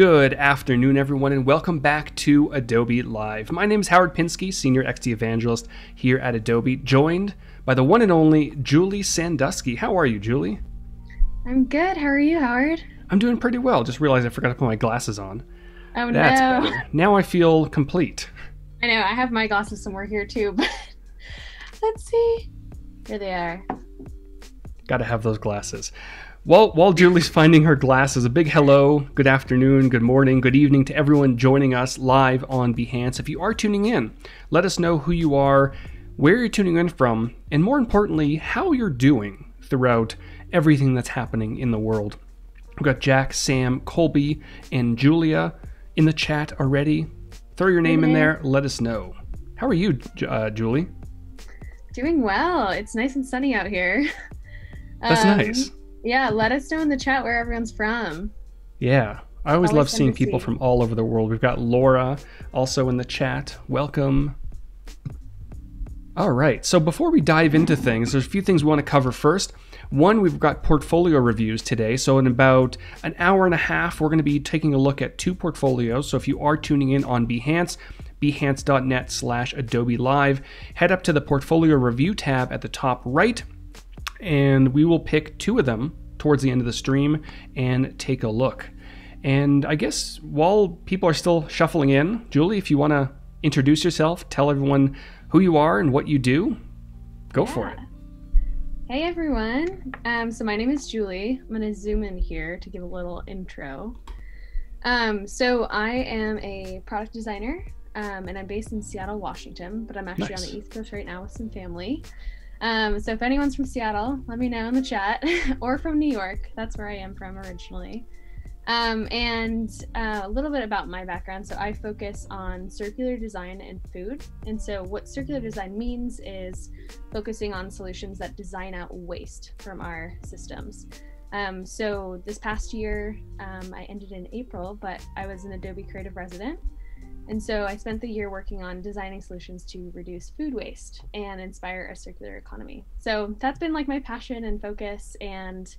Good afternoon, everyone, and welcome back to Adobe Live. My name is Howard Pinsky, Senior XD Evangelist here at Adobe, joined by the one and only Julie Sanduski. How are you, Julie? I'm good. How are you, Howard? I'm doing pretty well. Just realized I forgot to put my glasses on. Oh That's no. better. Now I feel complete. I know. I have my glasses somewhere here too, but let's see. Here they are. Got to have those glasses. While, while Julie's finding her glasses, a big hello, good afternoon, good morning, good evening to everyone joining us live on Behance. If you are tuning in, let us know who you are, where you're tuning in from, and more importantly, how you're doing throughout everything that's happening in the world. We've got Jack, Sam, Colby, and Julia in the chat already. Throw your name in there, let us know. How are you, uh, Julie? Doing well. It's nice and sunny out here. That's Um, nice. Yeah, let us know in the chat where everyone's from. Yeah. I always Always love seeing people see. from all over the world. We've got Laura also in the chat. Welcome. All right. So before we dive into things, there's a few things we want to cover first. One, we've got portfolio reviews today. So in about an hour and a half, we're going to be taking a look at two portfolios. So if you are tuning in on Behance, behance.net slash Adobe Live, head up to the portfolio review tab at the top right and we will pick two of them towards the end of the stream and take a look. And I guess while people are still shuffling in, Julie, if you want to introduce yourself, tell everyone who you are and what you do, go for it. Hey everyone. Um, so my name is Julie. I'm gonna zoom in here to give a little intro. Um, so I am a product designer, um, and I'm based in Seattle, Washington, but I'm actually Nice. on the East Coast right now with some family. Um, so if anyone's from Seattle, let me know in the chat, or from New York. That's where I am from originally. Um, and uh, a little bit about my background. So I focus on circular design and food. And so what circular design means is focusing on solutions that design out waste from our systems. Um, so this past year, um, I ended in April, but I was an Adobe Creative Resident. And so I spent the year working on designing solutions to reduce food waste and inspire a circular economy. So that's been like my passion and focus. And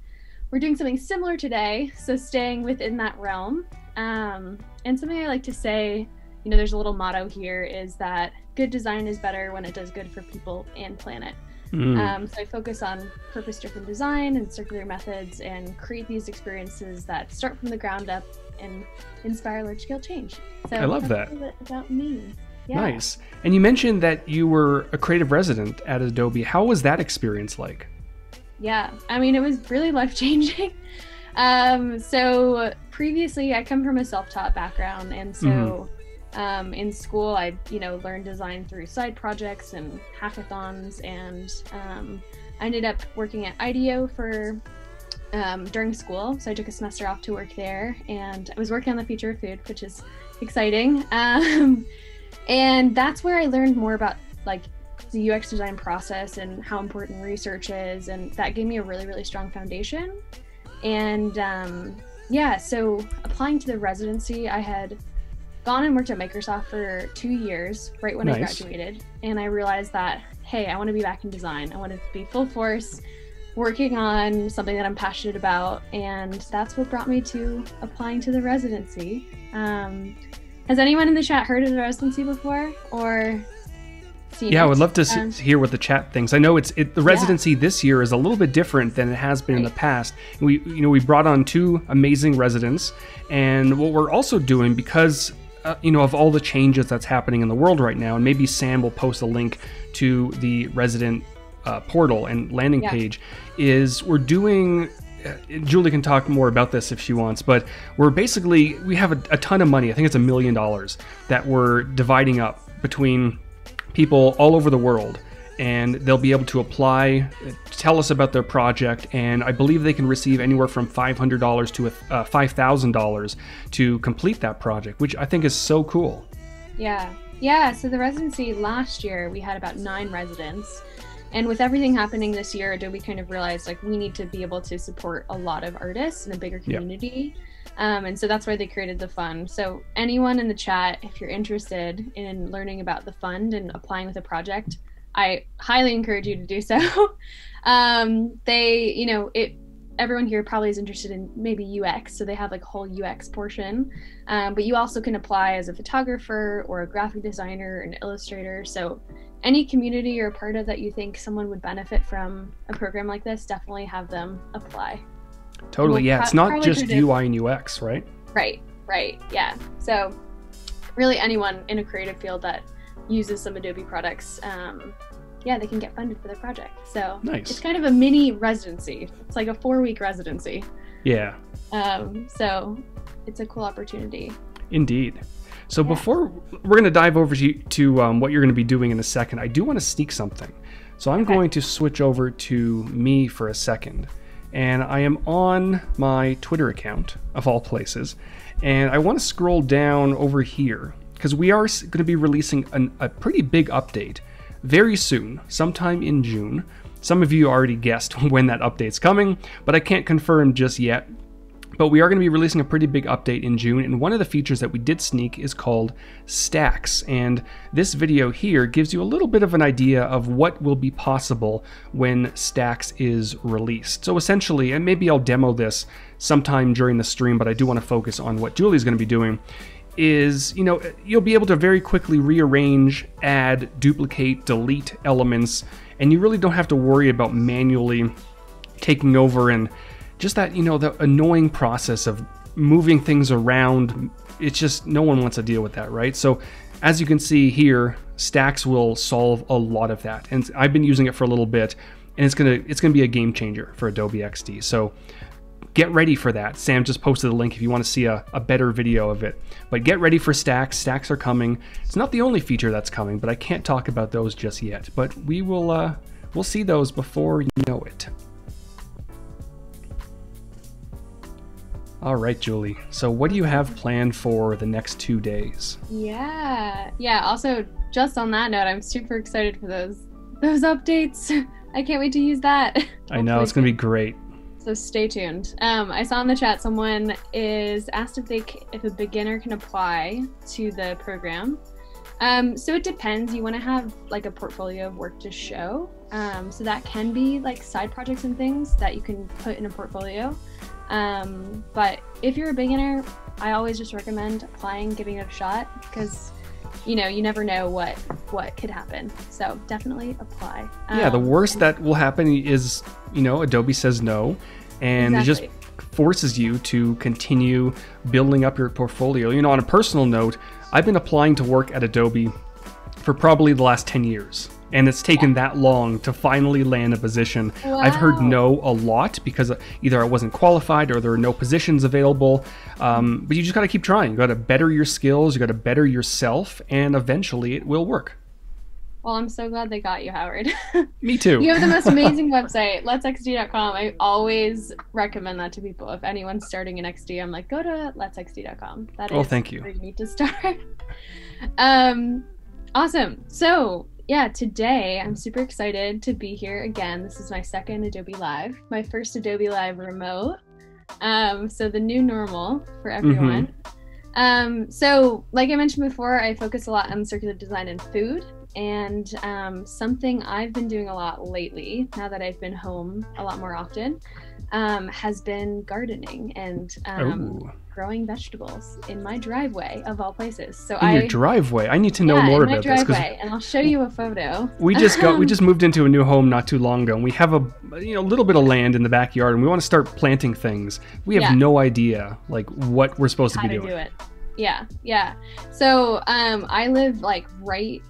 we're doing something similar today. So staying within that realm. Um, and something I like to say, you know, there's a little motto here is that good design is better when it does good for people and planet. Mm, Um, so I focus on purpose-driven design and circular methods, and create these experiences that start from the ground up and inspire large-scale change. So I love that's that. about me. Yeah. Nice. And you mentioned that you were a creative resident at Adobe. How was that experience like? Yeah, I mean, it was really life changing. Um, so previously, I come from a self-taught background, and so um, in school, I you know learned design through side projects and hackathons, and um, I ended up working at IDEO for um, during school. So I took a semester off to work there, and I was working on the future of food, which is exciting. Um, and that's where I learned more about like the UX design process and how important research is, and that gave me a really, really strong foundation. And um, yeah, so applying to the residency, I had gone and worked at Microsoft for two years right when I graduated, and I realized that hey, I want to be back in design. I want to be full force working on something that I'm passionate about, and that's what brought me to applying to the residency. Um, has anyone in the chat heard of the residency before, or seen Yeah, I would love to Um, hear what the chat thinks. I know it's it, the residency this year is a little bit different than it has been in the past. We you know we brought on two amazing residents, and what we're also doing because uh, you know of all the changes that's happening in the world right now, and maybe Sam will post a link to the resident uh, portal and landing Yeah. page. Is we're doing. uh, Julie can talk more about this if she wants, but we're basically we have a, a ton of money. I think it's a million dollars that we're dividing up between people all over the world and they'll be able to apply tell us about their project and i believe they can receive anywhere from $500 to uh, $5000 to complete that project which i think is so cool Yeah. Yeah. So the residency last year, we had about nine residents. And with everything happening this year, Adobe kind of realized like we need to be able to support a lot of artists in a bigger Yep. community. Um, and so that's why they created the fund. So anyone in the chat, if you're interested in learning about the fund and applying with a project, I highly encourage you to do so. um, they, you know, it everyone here probably is interested in maybe UX, so they have like a whole UX portion. Um, but you also can apply as a photographer or a graphic designer, an illustrator. So any community you're a part of that you think someone would benefit from a program like this, definitely have them apply. Totally, We'll yeah. pro- It's not just UI and UX, right? Right, right, yeah. So really anyone in a creative field that uses some Adobe products, um, yeah, they can get funded for their project. So Nice. it's kind of a mini residency. It's like a four week residency. Yeah, Um, so it's a cool opportunity. indeed. So before we're going to dive over to, to um, what you're going to be doing in a second, I do want to sneak something. So I'm Okay. going to switch over to me for a second. And I am on my Twitter account, of all places. And I want to scroll down over here because we are going to be releasing an, a pretty big update very soon, sometime in June. Some of you already guessed when that update's coming, but I can't confirm just yet. But we are going to be releasing a pretty big update in June, and one of the features that we did sneak is called Stacks. And this video here gives you a little bit of an idea of what will be possible when Stacks is released. So essentially, and maybe I'll demo this sometime during the stream, but I do want to focus on what Julie's going to be doing. Is, you know, you'll be able to very quickly rearrange, add, duplicate, delete elements, and you really don't have to worry about manually taking over and just that you know the annoying process of moving things around it's just no one wants to deal with that right? So as you can see here stacks will solve a lot of that. And i've been using it for a little bit and it's gonna it's gonna be a game changer for adobe xd so get ready for that. Sam just posted a link if you want to see a, a better video of it. But get ready for stacks stacks are coming. It's not the only feature that's coming but i can't talk about those just yet. But we will uh we'll see those before you know it All right, Julie. So, what do you have planned for the next two days? Yeah. Yeah. Also, just on that note, I'm super excited for those those updates. I can't wait to use that. I know it's going to be great. So stay tuned. Um, I saw in the chat someone is asked if they if a beginner can apply to the program. Um, so it depends. You want to have like a portfolio of work to show. Um, so that can be like side projects and things that you can put in a portfolio. Um, but if you're a beginner, I always just recommend applying, giving it a shot because you know you never know what what could happen. So definitely apply. yeah, the Um, worst that will happen is, you know, Adobe says no, and it just forces you to continue building up your portfolio. You know, on a personal note, I've been applying to work at Adobe for probably the last 10 years. And it's taken that long to finally land a position. I've heard no a lot because either I wasn't qualified or there are no positions available. Um, but you just got to keep trying. You got to better your skills, you got to better yourself, and eventually it will work. Well, I'm so glad they got you, Howard. Me too. you have the most amazing website, letsxd.com. I always recommend that to people. If anyone's starting in XD, I'm like, go to letsxd.com. That is Oh, thank you. where you need to start. um, awesome. So, yeah, today I'm super excited to be here again. This is my second Adobe Live, my first Adobe Live remote. Um, so the new normal for everyone. Um, so, like I mentioned before, I focus a lot on circular design and food. And um, something I've been doing a lot lately, now that I've been home a lot more often, um, has been gardening and um. Growing vegetables in my driveway of all places. So In I your driveway. I need to know yeah, more in my about this driveway, and I'll show you a photo. we just got we just moved into a new home not too long ago and we have a you know little bit of land in the backyard and we want to start planting things we have Yeah. no idea like what we're supposed to how be to doing do it. Yeah, yeah. So um, I live like right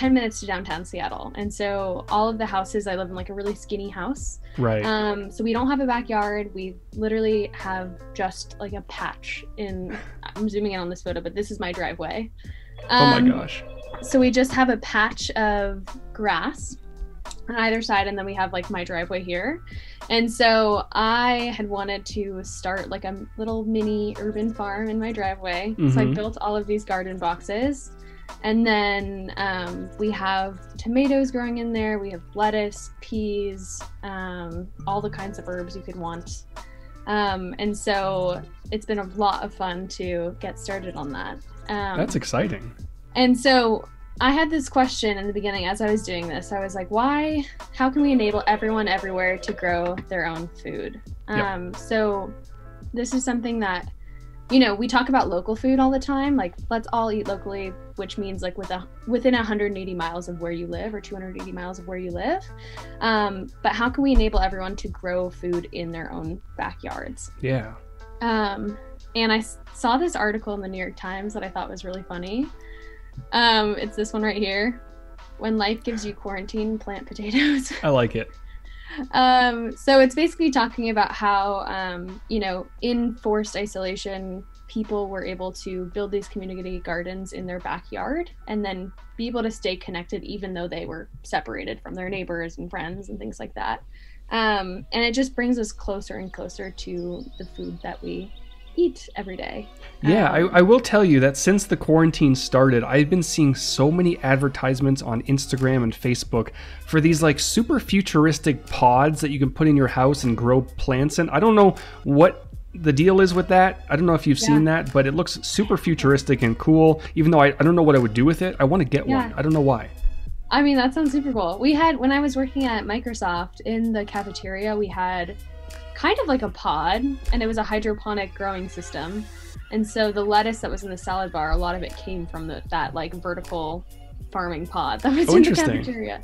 10 minutes to downtown Seattle. And so all of the houses, I live in like a really skinny house. right Um, so we don't have a backyard. We literally have just like a patch in, I'm zooming in on this photo, but this is my driveway. oh my Um, gosh So we just have a patch of grass on either side, and then we have like my driveway here. And so I had wanted to start like a little mini urban farm in my driveway. So I Mhm. built all of these garden boxes. And then um, we have tomatoes growing in there. We have lettuce, peas, um, all the kinds of herbs you could want. Um, and so it's been a lot of fun to get started on that. Um, that's exciting and so I had this question in the beginning as I was doing this. I was like, why? How can we enable everyone everywhere to grow their own food? Yep. Um, so, this is something that, you know, we talk about local food all the time. Like, let's all eat locally, which means like with a, within 180 miles of where you live or 280 miles of where you live. Um, but how can we enable everyone to grow food in their own backyards? Yeah. Um, and I s- saw this article in the New York Times that I thought was really funny. Um, it's this one right here. When life gives you quarantine, plant potatoes. I like it. Um, so it's basically talking about how, um, you know, in forced isolation, people were able to build these community gardens in their backyard and then be able to stay connected even though they were separated from their neighbors and friends and things like that. Um, and it just brings us closer and closer to the food that we eat every day. Yeah, Um, I, I will tell you that since the quarantine started, I've been seeing so many advertisements on Instagram and Facebook for these like super futuristic pods that you can put in your house and grow plants in. I don't know what the deal is with that. I don't know if you've seen that, but it looks super futuristic and cool. Even though I, I don't know what I would do with it, I want to get Yeah. one. I don't know why. I mean, that sounds super cool. We had, when I was working at Microsoft in the cafeteria, we had kind of like a pod, and it was a hydroponic growing system. And so the lettuce that was in the salad bar, a lot of it came from the, that like vertical farming pod that was Oh, in the cafeteria.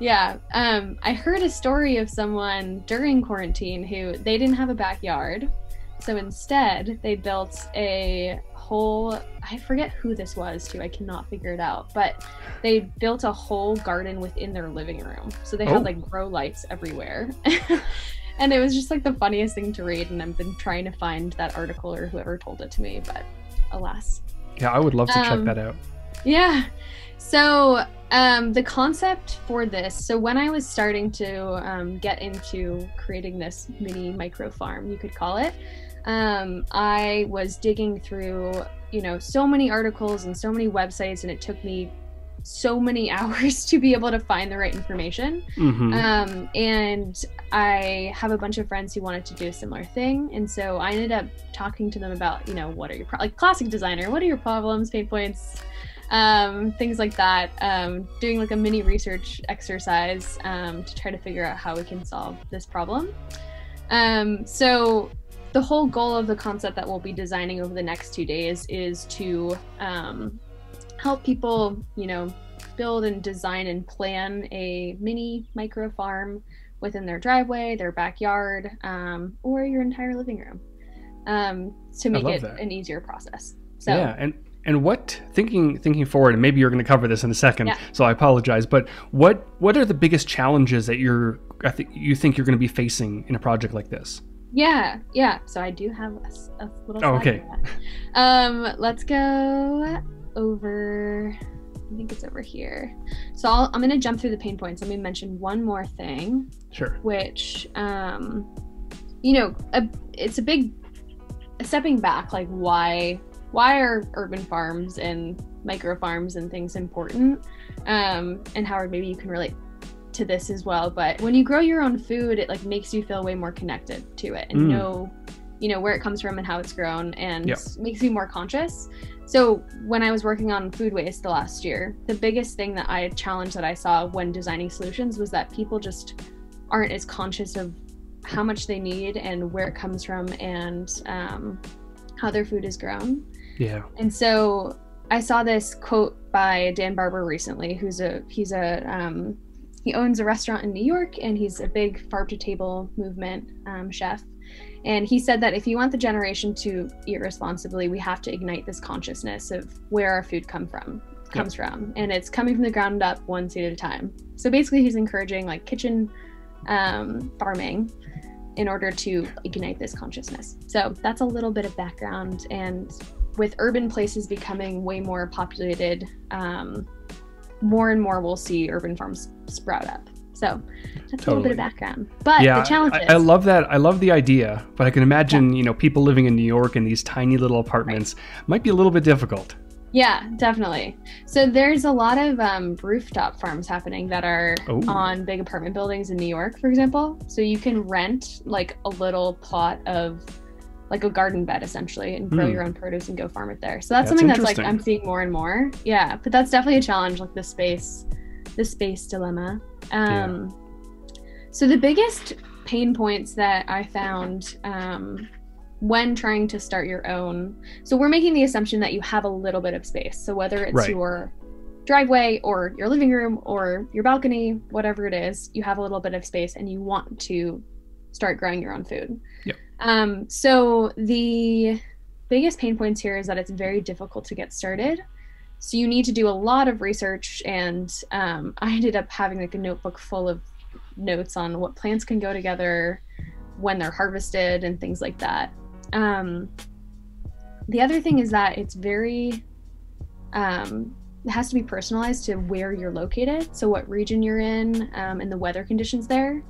Yeah. Um, I heard a story of someone during quarantine who they didn't have a backyard. So instead, they built a whole, I forget who this was too, I cannot figure it out, but they built a whole garden within their living room. So they Oh. had like grow lights everywhere. and it was just like the funniest thing to read. And I've been trying to find that article or whoever told it to me, but alas. Yeah, I would love to check Um, that out. Yeah. So um, the concept for this, so when I was starting to um, get into creating this mini micro farm, you could call it, um, I was digging through, you know, so many articles and so many websites, and it took me so many hours to be able to find the right information. hmm Um, and I have a bunch of friends who wanted to do a similar thing, and so I ended up talking to them about, you know, what are your pro- like classic designer, what are your problems, pain points, um, things like that. Um, doing like a mini research exercise um, to try to figure out how we can solve this problem. Um, so the whole goal of the concept that we'll be designing over the next two days is to um, help people, you know, build and design and plan a mini micro farm within their driveway, their backyard, um, or your entire living room um, to make it that. an easier process. So, yeah, and and what thinking thinking forward, and maybe you're going to cover this in a second, Yeah. so I apologize. But what what are the biggest challenges that you're I think you think you're going to be facing in a project like this? yeah, yeah. So I do have a little. Oh, okay. Um, let's go over. I think it's over here. So I'll, I'm going to jump through the pain points. Let me mention one more thing. Sure. which um you know a, it's a big stepping back like why why are urban farms and micro farms and things important um and howard maybe you can relate to this as well but when you grow your own food it like makes you feel way more connected to it and Mm. know you know where it comes from and how it's grown and Yep. makes you more conscious so when i was working on food waste the last year the biggest thing that i challenge that i saw when designing solutions was that people just aren't as conscious of how much they need and where it comes from and um, how their food is grown. Yeah. And so I saw this quote by Dan Barber recently, who's a he's a um, he owns a restaurant in New York and he's a big farm to table movement um, chef. And he said that if you want the generation to eat responsibly, we have to ignite this consciousness of where our food come from comes from, and it's coming from the ground up, one seed at a time. So basically, he's encouraging like kitchen um, farming in order to ignite this consciousness. So that's a little bit of background. And with urban places becoming way more populated, um, more and more we'll see urban farms sprout up. So that's a little bit of background. But yeah, the challenges. I, I love that. I love the idea, but I can imagine, you know, people living in New York in these tiny little apartments might be a little bit difficult. Yeah, definitely. So there's a lot of um, rooftop farms happening that are Oh. on big apartment buildings in New York, for example. So you can rent like a little plot of like a garden bed essentially and grow Hmm. your own produce and go farm it there. So that's, That's something that's like. I'm seeing more and more. Yeah, but that's definitely a challenge, like the space, the space dilemma. Um, So the biggest pain points that I found um, when trying to start your own. So we're making the assumption that you have a little bit of space. So whether it's Right. your driveway or your living room or your balcony, whatever it is, you have a little bit of space and you want to start growing your own food. Yep. Um, so the biggest pain points here is that it's very difficult to get started. So you need to do a lot of research, and um, I ended up having like a notebook full of notes on what plants can go together, when they're harvested, and things like that. Um, the other thing is that it's very um, it has to be personalized to where you're located so what region you're in um, and the weather conditions there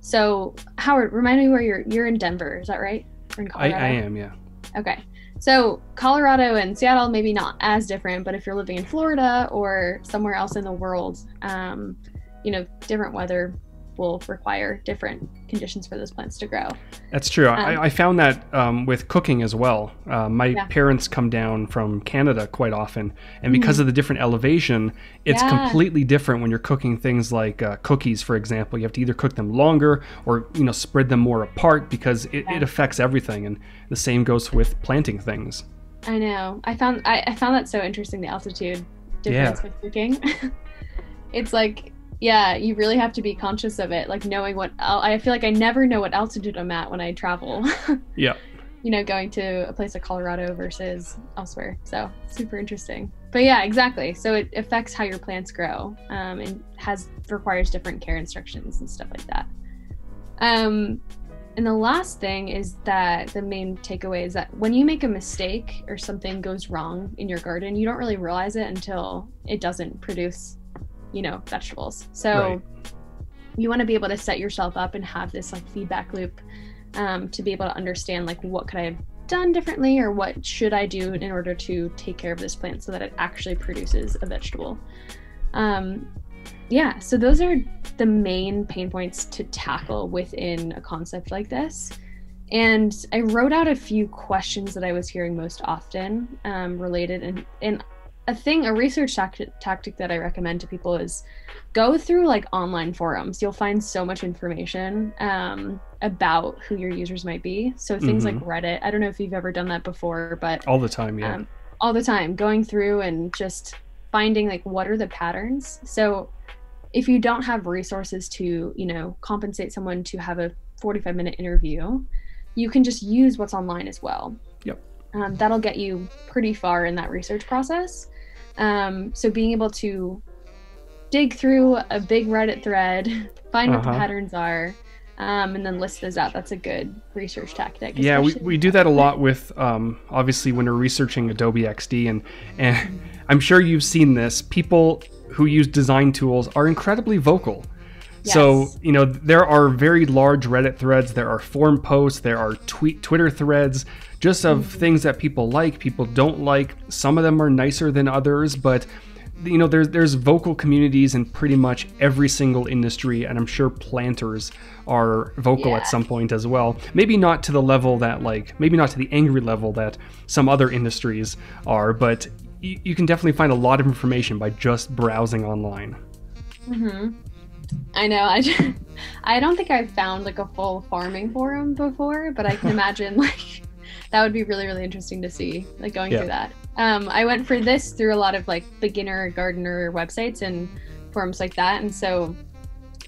so howard remind me where you're you're in denver is that right Or in I, I am, yeah. okay so colorado and seattle maybe not as different but if you're living in florida or somewhere else in the world um, you know different weather will require different conditions for those plants to grow That's true. Um, I, I found that um, with cooking as well. Uh, my Yeah. parents come down from Canada quite often, and because of the different elevation, it's. Yeah. completely different when you're cooking things like uh, cookies, for example. You have to either cook them longer or you know spread them more apart because it, Yeah. it affects everything. And the same goes with planting things. I know. I found I, I found that so interesting the altitude difference with cooking. it's like yeah, you really have to be conscious of it, like knowing what I feel like I never know what altitude I'm at when I travel. Yeah. you know, going to a place like Colorado versus elsewhere. So super interesting. But yeah, exactly. So it affects how your plants grow, um, and has requires different care instructions and stuff like that. Um, and the last thing is that the main takeaway is that when you make a mistake or something goes wrong in your garden, you don't really realize it until it doesn't produce, you know, vegetables. So Right. you want to be able to set yourself up and have this like feedback loop um, to be able to understand like what could I have done differently or what should I do in order to take care of this plant so that it actually produces a vegetable. Um, yeah, so those are the main pain points to tackle within a concept like this. And I wrote out a few questions that I was hearing most often um, related. And, and a thing, a research tac- tactic that I recommend to people is go through like online forums. You'll find so much information um, about who your users might be. So things like Reddit. I don't know if you've ever done that before, but All the time, yeah. um, all the time going through and just finding like what are the patterns so if you don't have resources to you know compensate someone to have a 45 minute interview you can just use what's online as well Yep. um, that'll get you pretty far in that research process um, so being able to dig through a big reddit thread find what the Uh-huh. patterns are um, and then list those out. That's a good research tactic yeah we, we do that a lot with um, obviously when we're researching adobe xd and and i'm sure you've seen this. People who use design tools are incredibly vocal so you know there are very large reddit threads. There are forum posts. There are tweet twitter threads just of Mm-hmm. things that people like people don't like. Some of them are nicer than others but you know there's there's vocal communities in pretty much every single industry and i'm sure planters are vocal Yeah. at some point as well. Maybe not to the level that like maybe not to the angry level that some other industries are but you, you can definitely find a lot of information by just browsing online. Hmm I know. I just, I don't think I've found like a full farming forum before, but I can imagine like that would be really really interesting to see like going Yeah. through that. Um, I went for this through a lot of like beginner gardener websites and forums like that, and so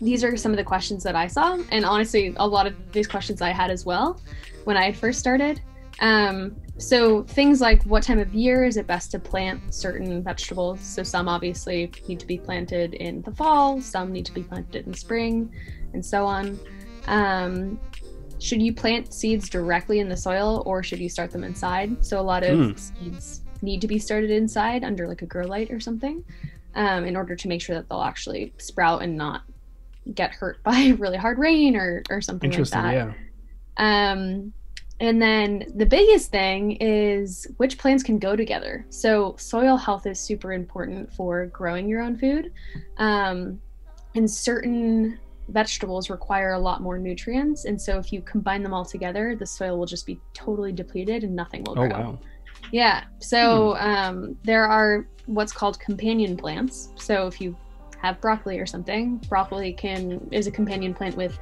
these are some of the questions that I saw, and honestly, a lot of these questions I had as well when I first started. Um, so things like what time of year is it best to plant certain vegetables? So some obviously need to be planted in the fall, some need to be planted in spring, and so on. Um, should you plant seeds directly in the soil or should you start them inside? So a lot of Hmm. seeds need to be started inside under like a grow light or something um, in order to make sure that they'll actually sprout and not get hurt by really hard rain or, or something like interesting that. yeah Um, and then the biggest thing is which plants can go together. So soil health is super important for growing your own food. Um, and certain vegetables require a lot more nutrients, and so if you combine them all together, the soil will just be totally depleted and nothing will grow. Oh grow. wow. Yeah. So um, there are what's called companion plants. So if you have broccoli or something, broccoli can is a companion plant with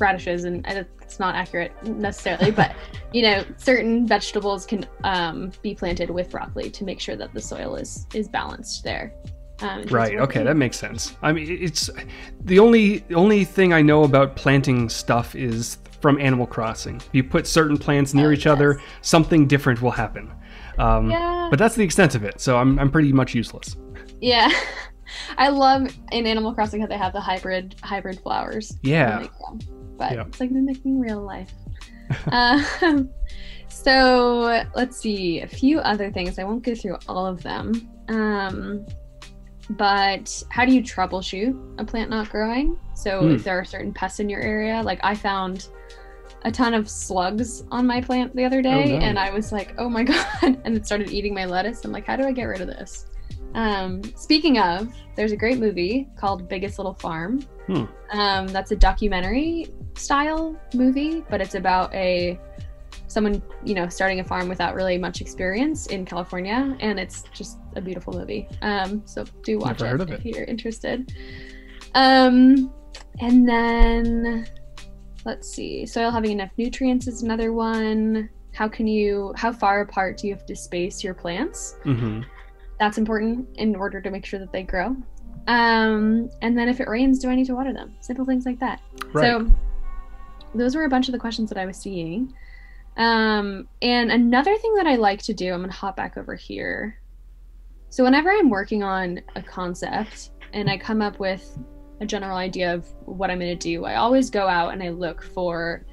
radishes, and it's not accurate necessarily, but you know, certain vegetables can um, be planted with broccoli to make sure that the soil is is balanced there. Um, Right. Okay, that makes sense. I mean, it's the only the only thing I know about planting stuff is from Animal Crossing. If you put certain plants near Oh, each other, something different will happen. Um, Yeah. But that's the extent of it. So I'm I'm pretty much useless. Yeah. I love in Animal Crossing how they have the hybrid hybrid flowers. Yeah. But Yeah. it's like mimicking real life. um, so let's see a few other things. I won't go through all of them. Um, but how do you troubleshoot a plant not growing? So Hmm. if there are certain pests in your area, like I found a ton of slugs on my plant the other day, no. and I was like, "Oh my god!" and it started eating my lettuce. I'm like, "How do I get rid of this?" Um, speaking of, there's a great movie called Biggest Little Farm. Hmm. Um, that's a documentary style movie, but it's about a someone you know starting a farm without really much experience in California, and it's just a beautiful movie. Um, so do watch Never it, if it. you're interested. Um, and then let's see, soil having enough nutrients is another one. How can you? How far apart do you have to space your plants? hmm that's important in order to make sure that they grow. Um, and then if it rains, do I need to water them? Simple things like that. Right. So those were a bunch of the questions that I was seeing. Um, and another thing that I like to do, I'm gonna hop back over here. So whenever I'm working on a concept and I come up with a general idea of what I'm gonna do, I always go out and I look for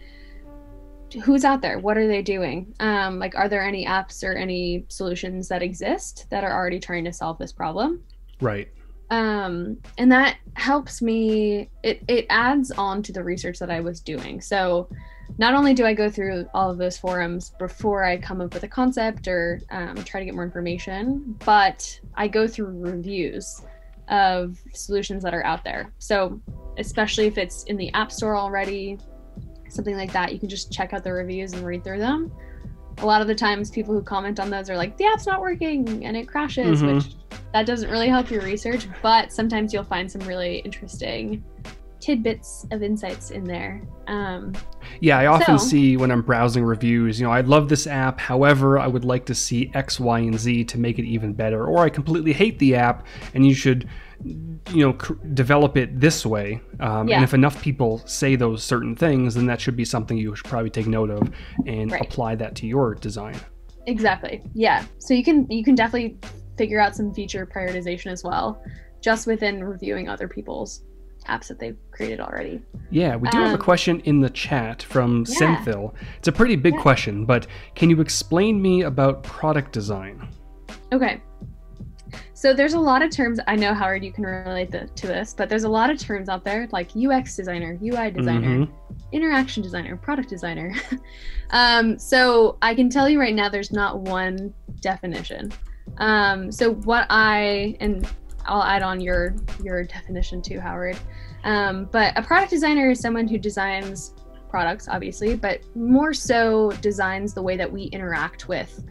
who's out there? What are they doing? Um, like are there any apps or any solutions that exist that are already trying to solve this problem? Right. um, and that helps me it, it adds on to the research that i was doing. So not only do i go through all of those forums before i come up with a concept or um, try to get more information but i go through reviews of solutions that are out there. So especially if it's in the app store already something like that you can just check out the reviews and read through them a lot of the times people who comment on those are like the app's not working and it crashes Mhm. which that doesn't really help your research but sometimes you'll find some really interesting tidbits of insights in there um, Yeah, I often So- see when I'm browsing reviews, you know, I love this app. However, I would like to see X, Y, and Z to make it even better. Or I completely hate the app and you should, you know, cr- develop it this way. Um, Yeah. And if enough people say those certain things, then that should be something you should probably take note of and Right. apply that to your design. exactly yeah so you can you can definitely figure out some feature prioritization as well just within reviewing other people's apps that they've created already Yeah, we do have a Um, question in the chat from Yeah. Senthil. It's a pretty big Yeah. question, but can you explain me about product design? Okay. So there's a lot of terms. I know Howard, you can relate the, to this, but there's a lot of terms out there like UX designer, UI designer, Mhm. interaction designer, product designer. um, so I can tell you right now, there's not one definition. Um, so what I and I'll add on your your definition too, Howard. Um, but a product designer is someone who designs products, obviously, but more so designs the way that we interact with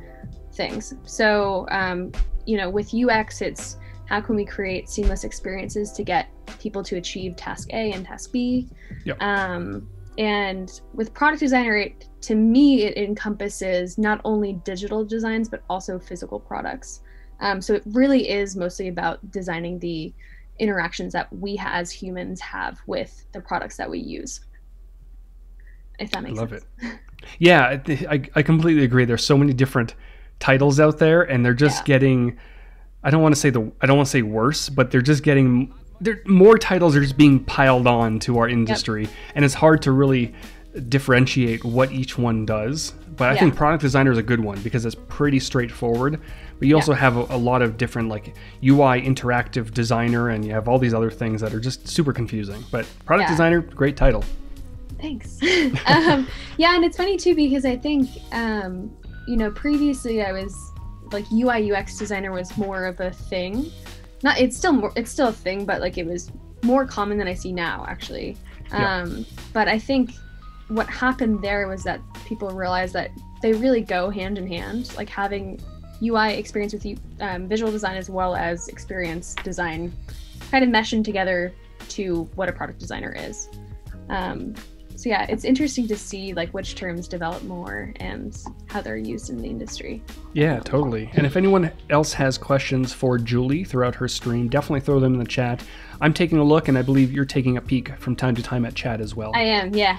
things. So, um, you know, with UX, it's how can we create seamless experiences to get people to achieve task A and task B. Yep. Um, and with product designer, it, to me, it encompasses not only digital designs but also physical products. Um, so it really is mostly about designing the interactions that we as humans have with the products that we use. If that I makes love sense. it. Yeah, I, I completely agree. There's so many different titles out there, and they're just Yeah. getting. I don't want to say the. I don't want to say worse, but they're just getting. There more titles are just being piled on to our industry, and it's hard to really differentiate what each one does. But I Yeah. think product designer is a good one because it's pretty straightforward. But you Yeah. also have a, a lot of different like UI interactive designer, and you have all these other things that are just super confusing. But product Yeah. designer, great title. Thanks. um, yeah, and it's funny too because I think, um, you know, previously I was like UI UX designer was more of a thing. Not it's still more it's still a thing, but like it was more common than I see now, actually. Yeah. Um, but I think what happened there was that people realized that they really go hand in hand, like having UI experience with um, visual design as well as experience design, kind of meshing together to what a product designer is. Um, so yeah, it's interesting to see like which terms develop more and how they're used in the industry. Yeah, totally. And if anyone else has questions for Julie throughout her stream, definitely throw them in the chat. I'm taking a look, and I believe you're taking a peek from time to time at chat as well. I am, yeah.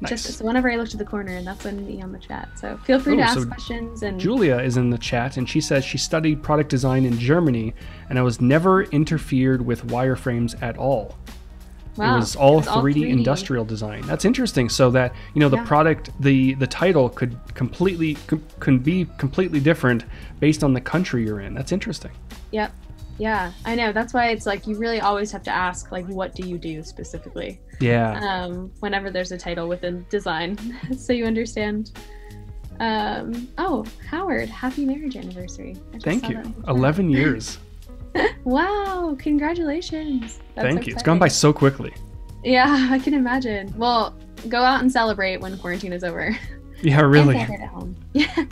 nice. Just so whenever I look to the corner, and that's when me on the chat. So feel free Oh, to ask so questions and Julia is in the chat, and she says she studied product design in Germany, and I was never interfered with wireframes at all. Wow, It was all it's 3D, industrial design. That's interesting. So that you know the Yeah. product, the the title could completely com- can be completely different based on the country you're in. That's interesting. Yep. Yeah, I know. That's why it's like you really always have to ask like what do you do specifically Yeah. um, whenever there's a title within design, so you understand. Um, oh, Howard, happy marriage anniversary! Thank you. that in the chat. Eleven years. Wow, congratulations! That's Thank you. It's gone by so quickly. Yeah, I can imagine. Well, go out and celebrate when quarantine is over. Yeah, really. at home. Yeah.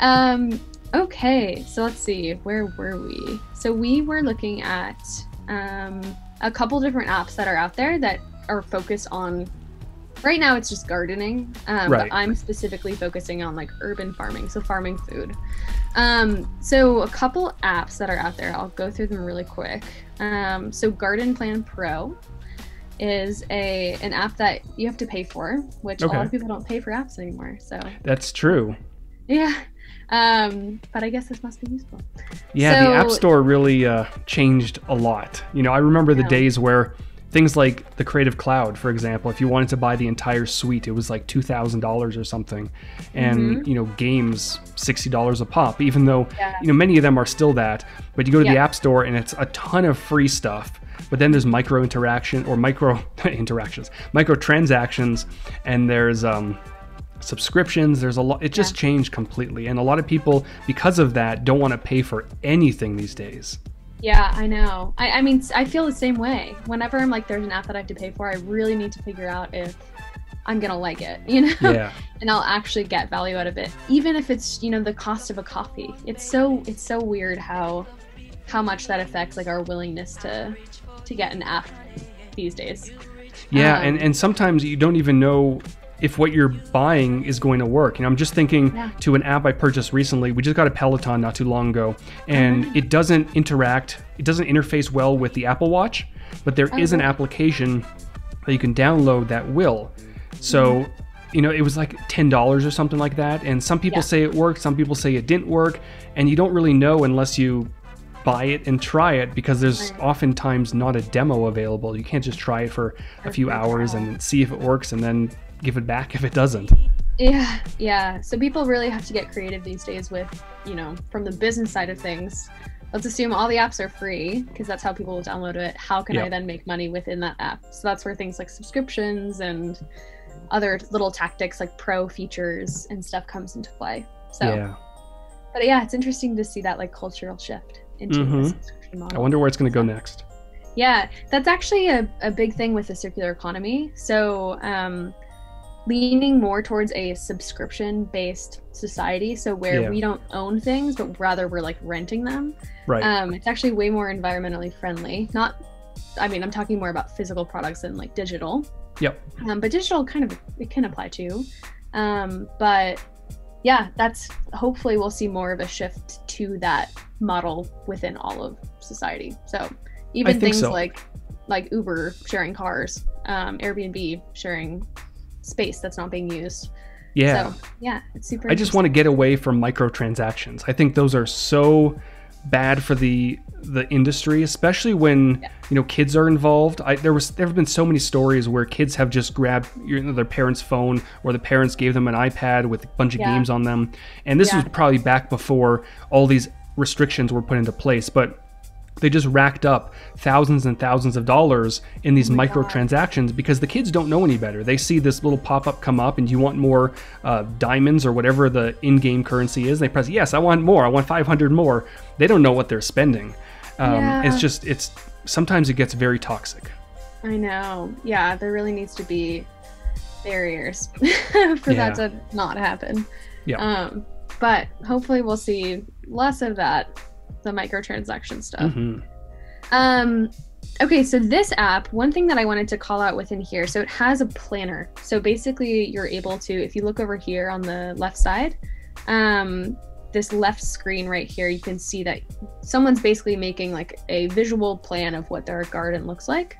um. Okay. So let's see. Where were we? So we were looking at um a couple different apps that are out there that are focused on. Right now, it's just gardening. Um, Right. But I'm specifically focusing on like urban farming, so farming food. Um, so a couple apps that are out there. I'll go through them really quick. Um, so Garden Plan Pro is a an app that you have to pay for, which a lot of people don't pay for apps anymore. So That's true. yeah. Um, but I guess this must be useful. Yeah, the App Store really uh, changed a lot. You know, I remember the Yeah. days where things like the Creative Cloud, for example, if you wanted to buy the entire suite, it was like two thousand dollars or something, and Mhm. you know, games sixty dollars a pop. Even though Yeah. you know many of them are still that, but you go to the App Store and it's a ton of free stuff. But then there's micro interaction or micro interactions, micro transactions, and there's um, subscriptions. There's a lot. It just Yeah. changed completely, and a lot of people, because of that, don't want to pay for anything these days. Yeah, I know. I, I mean, I feel the same way. Whenever I'm like, there's an app that I have to pay for, I really need to figure out if I'm gonna like it, you know, Yeah, and I'll actually get value out of it, even if it's you know the cost of a coffee. It's so it's so weird how how much that affects like our willingness to to get an app these days. yeah, Um, and and sometimes you don't even know if what you're buying is going to work. You know, I'm just thinking Yeah. to an app I purchased recently. We just got a Peloton not too long ago, and Ah. it doesn't interact. It doesn't interface well with the Apple Watch, but there is Oh, an application that you can download that will. So. Mm-hmm. You know, it was like ten dollars or something like that, and some people Yeah. say it worked, some people say it didn't work, and you don't really know unless you buy it and try it because there's oftentimes not a demo available. You can't just try it for a few hours and see if it works and then give it back if it doesn't. Yeah, yeah. So people really have to get creative these days with, you know, from the business side of things. Let's assume all the apps are free because that's how people will download it. How can I then make money within that app? So that's where things like subscriptions and other little tactics like pro features and stuff comes into play. So, Yeah. but yeah, it's interesting to see that like cultural shift into Mhm. the subscription model. I wonder where it's going to go next. Yeah, that's actually a, a big thing with the circular economy. So, um, leaning more towards a subscription based society. So, where Yeah. we don't own things, but rather we're like renting them. Right. Um, it's actually way more environmentally friendly. Not, I mean, I'm talking more about physical products than like digital. Yep. Um, but digital kind of it can apply to Um, but yeah, that's hopefully we'll see more of a shift to that model within all of society. So even things so. like like Uber sharing cars, um, Airbnb sharing space that's not being used. yeah. So yeah, it's super. I just want to get away from microtransactions. I think those are so bad for the the industry, especially when Yeah. you know kids are involved. I, there was there have been so many stories where kids have just grabbed you know, their parents' phone, or the parents gave them an iPad with a bunch of Yeah. games on them, and this Yeah. was probably back before all these restrictions were put into place, but. They just racked up thousands and thousands of dollars in these Oh my God. microtransactions because the kids don't know any better. They see this little pop up come up, and you want more uh, diamonds or whatever the in game currency is. They press, yes, I want more. I want 500 more. They don't know what they're spending. Um, Yeah. It's just it's sometimes it gets very toxic. I know. Yeah, there really needs to be barriers for Yeah. that to not happen. Yeah. Um, but hopefully we'll see less of that, the microtransaction stuff. Mhm. Um, okay, so this app, one thing that I wanted to call out within here, so it has a planner. So basically, you're able to, if you look over here on the left side, um, this left screen right here, you can see that someone's basically making like a visual plan of what their garden looks like.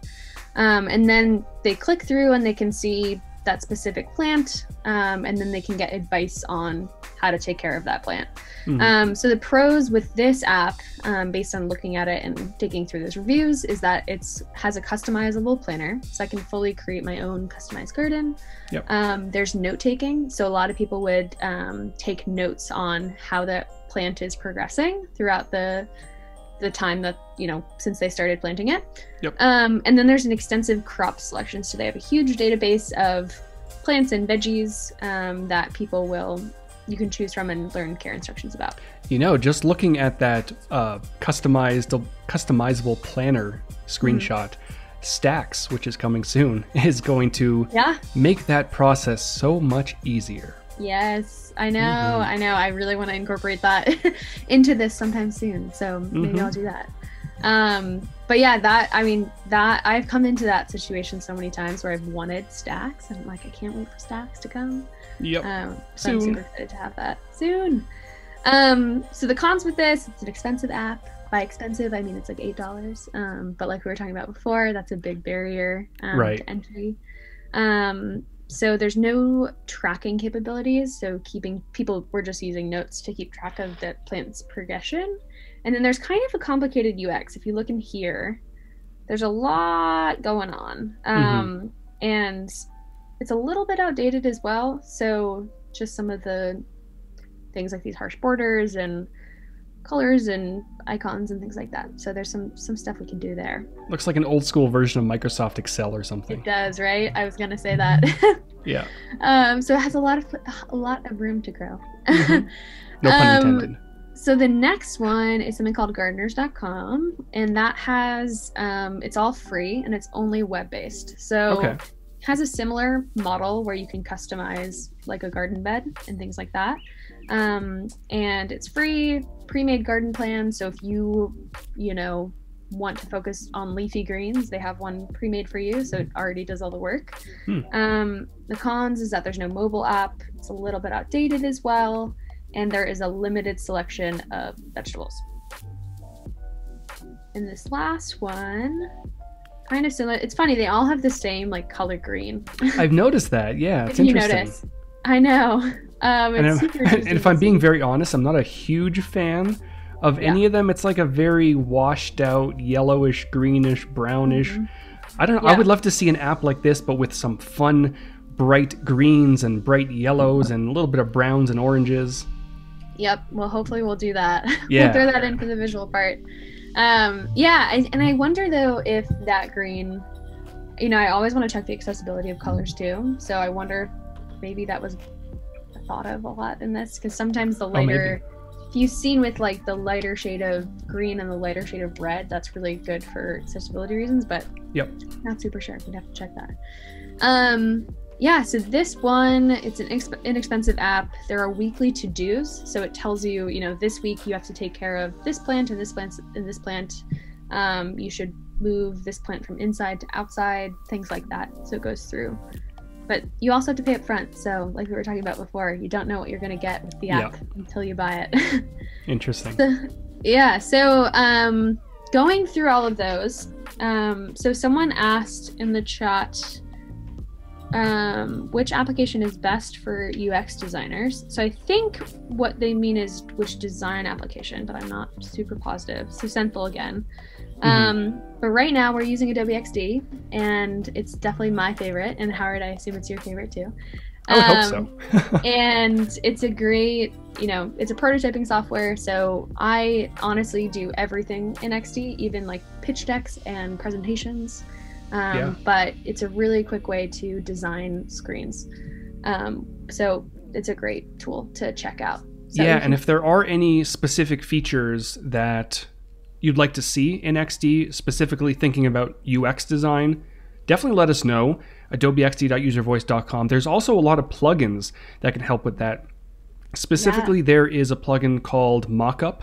Um, and then they click through and they can see that specific plant, um, and then they can get advice on how to take care of that plant. Mhm. Um, so the pros with this app, um, based on looking at it and digging through those reviews, is that it's has a customizable planner, so I can fully create my own customized garden. Yep. Um, there's note taking, so a lot of people would um, take notes on how the plant is progressing throughout the the time that you know since they started planting it. Yep. Um, and then there's an extensive crop selection, so they have a huge database of plants and veggies um, that people will you can choose from and learn care instructions about. You know, just looking at that uh, customized, customizable planner screenshot, Stacks, which is coming soon, is going to Yeah. make that process so much easier. Yes, I know. Mhm. I know. I really want to incorporate that into this sometime soon. So maybe Mhm. I'll do that. Um, but yeah, that I mean that I've come into that situation so many times where I've wanted stacks and I'm like I can't wait for stacks to come. Yep. Um, so I'm Soon. super excited to have that soon. Um, so the cons with this, it's an expensive app. By expensive, I mean it's like eight dollars. Um, but like we were talking about before, that's a big barrier um, Right. to entry. Um, so there's no tracking capabilities. So keeping people, we're just using notes to keep track of the plant's progression. And then there's kind of a complicated UX. If you look in here, there's a lot going on. Um, And it's a little bit outdated as well. So just some of the things like these harsh borders and colors and icons and things like that. So there's some some stuff we can do there. Looks like an old school version of Microsoft Excel or something. It does, right? I was gonna say that. Yeah. um, so it has a lot of a lot of room to grow. Mhm. No pun Um, intended. So the next one is something called gardeners.com and that has um, it's all free and it's only web based. So Okay. it has a similar model where you can customize like a garden bed and things like that. Um, and it's free, pre-made garden plan. So if you, you know, want to focus on leafy greens, they have one pre-made for you, so it already does all the work. Hmm. Um, the cons is that there's no mobile app. It's a little bit outdated as well, and there is a limited selection of vegetables. And this last one, kind of similar. It's funny they all have the same like color green. I've noticed that. Yeah, it's if you interesting. notice, I know. Um, And, super and if I'm being very honest, I'm not a huge fan of Yeah. any of them. It's like a very washed out, yellowish, greenish, brownish. Mhm. I don't know. I would love to see an app like this, but with some fun, bright greens and bright yellows and a little bit of browns and oranges. Yep. Well, hopefully we'll do that. Yeah. we'll throw that in for the visual part. Um, yeah, I, and I wonder though if that green, you know, I always want to check the accessibility of colors too. So I wonder if maybe that was thought of a lot in this because sometimes the Oh, lighter, if you've seen with like the lighter shade of green and the lighter shade of red, that's really good for accessibility reasons. But Yep. not super sure. We'd have to check that. Um, yeah, so this one, it's an exp- inexpensive app. There are weekly to dos, so it tells you, you know, this week you have to take care of this plant and this plant and this plant. Um, you should move this plant from inside to outside, things like that. So it goes through. But you also have to pay up front. So, like we were talking about before, you don't know what you're going to get with the Yeah. app until you buy it. Interesting. yeah so um going through all of those um so someone asked in the chat um which application is best for ux designers so i think what they mean is which design application but i'm not super positive so Senthil again um but right now we're using adobe xd and it's definitely my favorite and howard i assume it's your favorite too. I would Um, hope so. and it's a great you know it's a prototyping software so i honestly do everything in xd even like pitch decks and presentations. Um, Yeah. but it's a really quick way to design screens. Um, so it's a great tool to check out. So yeah, you and if there are any specific features that you'd like to see in XD, specifically thinking about UX design, definitely let us know. AdobeXD.uservoice.com. There's also a lot of plugins that can help with that. Specifically, yeah. there is a plugin called Mockup.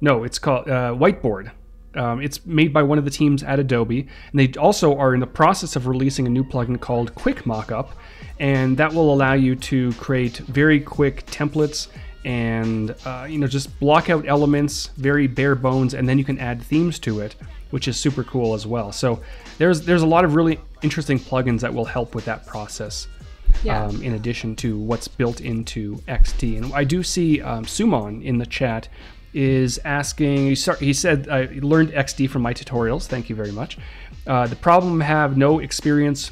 No, it's called uh, Whiteboard. Um, it's made by one of the teams at Adobe, and they also are in the process of releasing a new plugin called Quick Mockup, and that will allow you to create very quick templates and uh, you know just block out elements, very bare bones, and then you can add themes to it, which is super cool as well. So there's there's a lot of really interesting plugins that will help with that process. Yeah. Um, in addition to what's built into XD, and I do see um, Sumon in the chat is asking. He, he said, "I learned XD from my tutorials. Thank you very much." Uh, the problem have no experience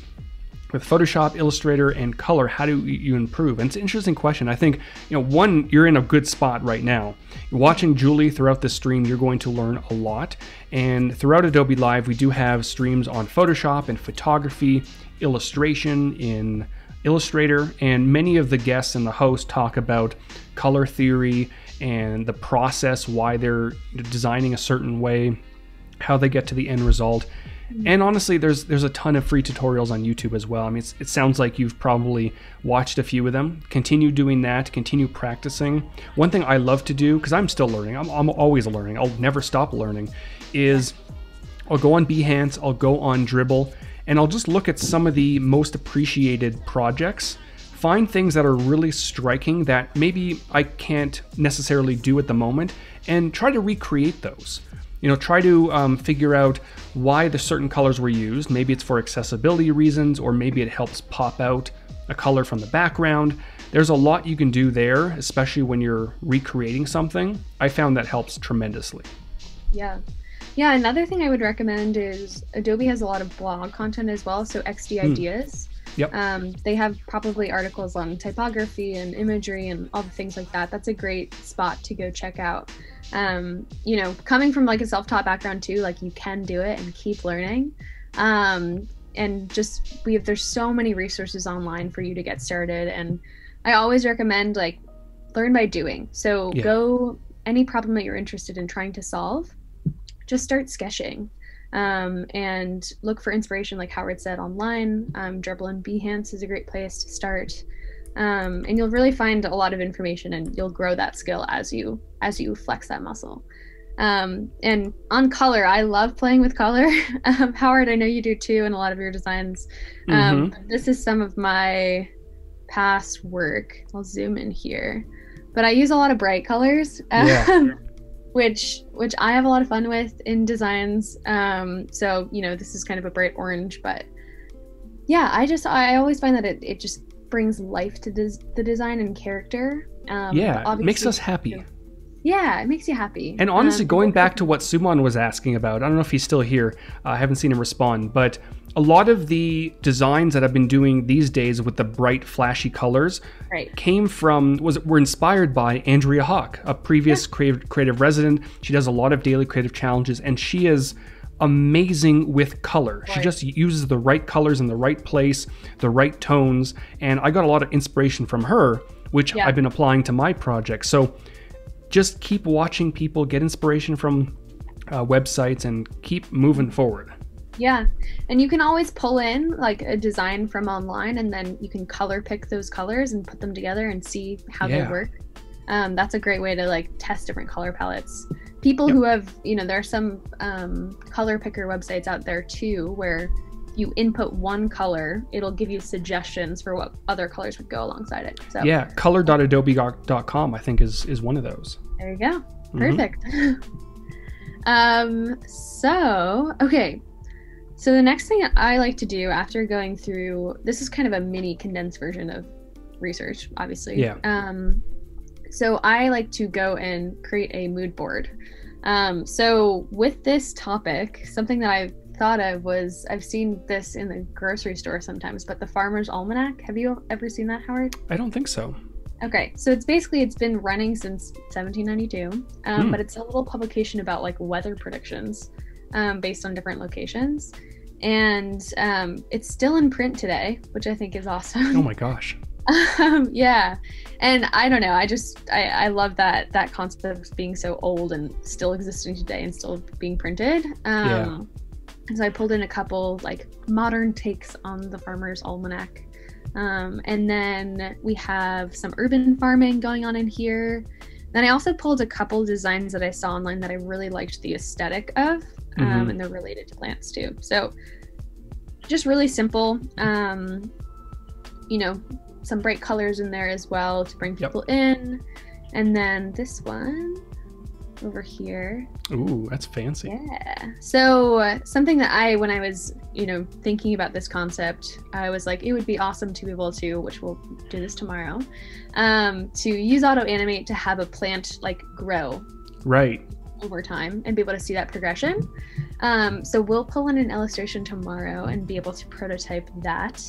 with Photoshop, Illustrator, and Color, how do you improve? And it's an interesting question. I think, you know, one, you're in a good spot right now. Watching Julie throughout the stream, you're going to learn a lot. And throughout Adobe Live, we do have streams on Photoshop and photography, illustration in Illustrator, and many of the guests and the host talk about color theory and the process, why they're designing a certain way, how they get to the end result. And honestly, there's there's a ton of free tutorials on YouTube as well. I mean, it sounds like you've probably watched a few of them. Continue doing that. Continue practicing. One thing I love to do because I'm still learning. I'm, I'm always learning. I'll never stop learning. Is I'll go on Behance. I'll go on Dribbble, and I'll just look at some of the most appreciated projects. Find things that are really striking that maybe I can't necessarily do at the moment, and try to recreate those. You know, try to um, figure out why the certain colors were used. Maybe it's for accessibility reasons, or maybe it helps pop out a color from the background. There's a lot you can do there, especially when you're recreating something. I found that helps tremendously. Yeah. Yeah, another thing I would recommend is Adobe has a lot of blog content as well, so XD hmm. Ideas. Yep. Um, they have probably articles on typography and imagery and all the things like that. That's a great spot to go check out um, you know, coming from like a self-taught background too, like you can do it and keep learning. Um, and just we have there's so many resources online for you to get started. And I always recommend like learn by doing. So yeah. go any problem that you're interested in trying to solve, just start sketching. Um, and look for inspiration, like Howard said, online. Um, Dribbble and Behance is a great place to start. Um, and you'll really find a lot of information and you'll grow that skill as you as you flex that muscle. Um, and on color i love playing with color. Um, howard i know you do too in a lot of your designs. Um, mm-hmm. this is some of my past work. I'll zoom in here. But i use a lot of bright colors. Yeah. Which which i have a lot of fun with in designs um, so you know this is kind of a bright orange but yeah i just i always find that it, it just brings life to des- the design and character. Um, yeah, it makes us happy. Yeah, it makes you happy. And honestly, um, going back to what Sumon was asking about, I don't know if he's still here. Uh, I haven't seen him respond, but a lot of the designs that I've been doing these days with the bright, flashy colors right. came from was were inspired by Andrea Hawk, a previous yeah. creative creative resident. She does a lot of daily creative challenges, and she is amazing with color. Right. She just uses the right colors in the right place, the right tones, and I got a lot of inspiration from her, which yeah. I've been applying to my project. So just keep watching people, get inspiration from uh, websites, and keep moving forward. Yeah. And you can always pull in like a design from online and then you can color pick those colors and put them together and see how yeah. they work. Um, that's a great way to like test different color palettes people yep. who have you know there are some um, color picker websites out there too where you input one color it'll give you suggestions for what other colors would go alongside it so yeah color.adobe.com i think is is one of those there you go mm-hmm. perfect mm-hmm. um so okay so the next thing i like to do after going through this is kind of a mini condensed version of research obviously yeah um so I like to go and create a mood board. Um, so with this topic, something that I've thought of was I've seen this in the grocery store sometimes, but the Farmer's Almanac. Have you ever seen that, Howard? I don't think so. Okay, so it's basically it's been running since 1792, um, hmm. but it's a little publication about like weather predictions um, based on different locations, and um, it's still in print today, which I think is awesome. Oh my gosh! Um, yeah, and I don't know. I just I, I love that that concept of being so old and still existing today and still being printed. Um, Yeah. And so I pulled in a couple like modern takes on the Farmer's Almanac. Um, and then we have some urban farming going on in here. Then I also pulled a couple designs that I saw online that I really liked the aesthetic of, um, Mhm. and they're related to plants too. So just really simple. Um, you know, some bright colors in there as well to bring Yep. people in. And then this one over here. Ooh, that's fancy. Yeah. So uh, something that I, when I was, you know, thinking about this concept, I was like, it would be awesome to be able to, which we'll do this tomorrow, um, to use auto animate to have a plant like grow Right. Over time and be able to see that progression. Um, so we'll pull in an illustration tomorrow and be able to prototype that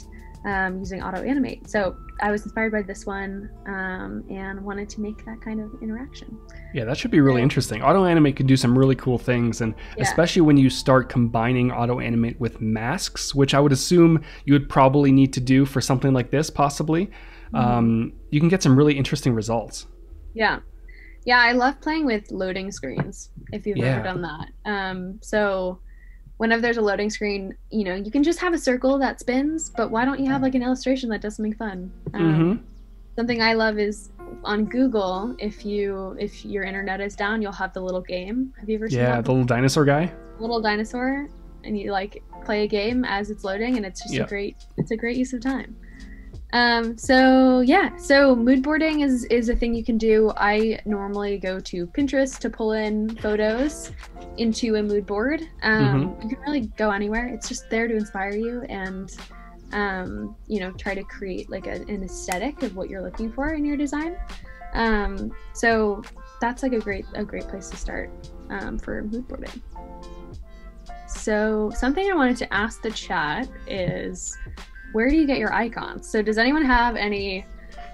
um, using auto animate. So I was inspired by this one um, and wanted to make that kind of interaction. Yeah, that should be really Yeah. interesting. Auto animate can do some really cool things, and Yeah. especially when you start combining auto animate with masks, which I would assume you would probably need to do for something like this, possibly. Mm-hmm. Um, you can get some really interesting results. Yeah. Yeah, I love playing with loading screens if you've Yeah. ever done that. Um, so whenever there's a loading screen, you know, you can just have a circle that spins, but why don't you have like an illustration that does something fun? Um, hmm Something I love is on Google, if you if your internet is down, you'll have the little game. Have you ever seen Yeah, the little dinosaur guy. little dinosaur and you like play a game as it's loading and it's just Yeah. a great it's a great use of time um so yeah. So mood boarding is is a thing you can do. I normally go to pinterest to pull in photos into a mood board. Um you can really go anywhere. It's just there to inspire you and um you know try to create like a, an aesthetic of what you're looking for in your design. Um so that's like a great a great place to start um, for mood boarding. So, something I wanted to ask the chat is where do you get your icons? So, does anyone have any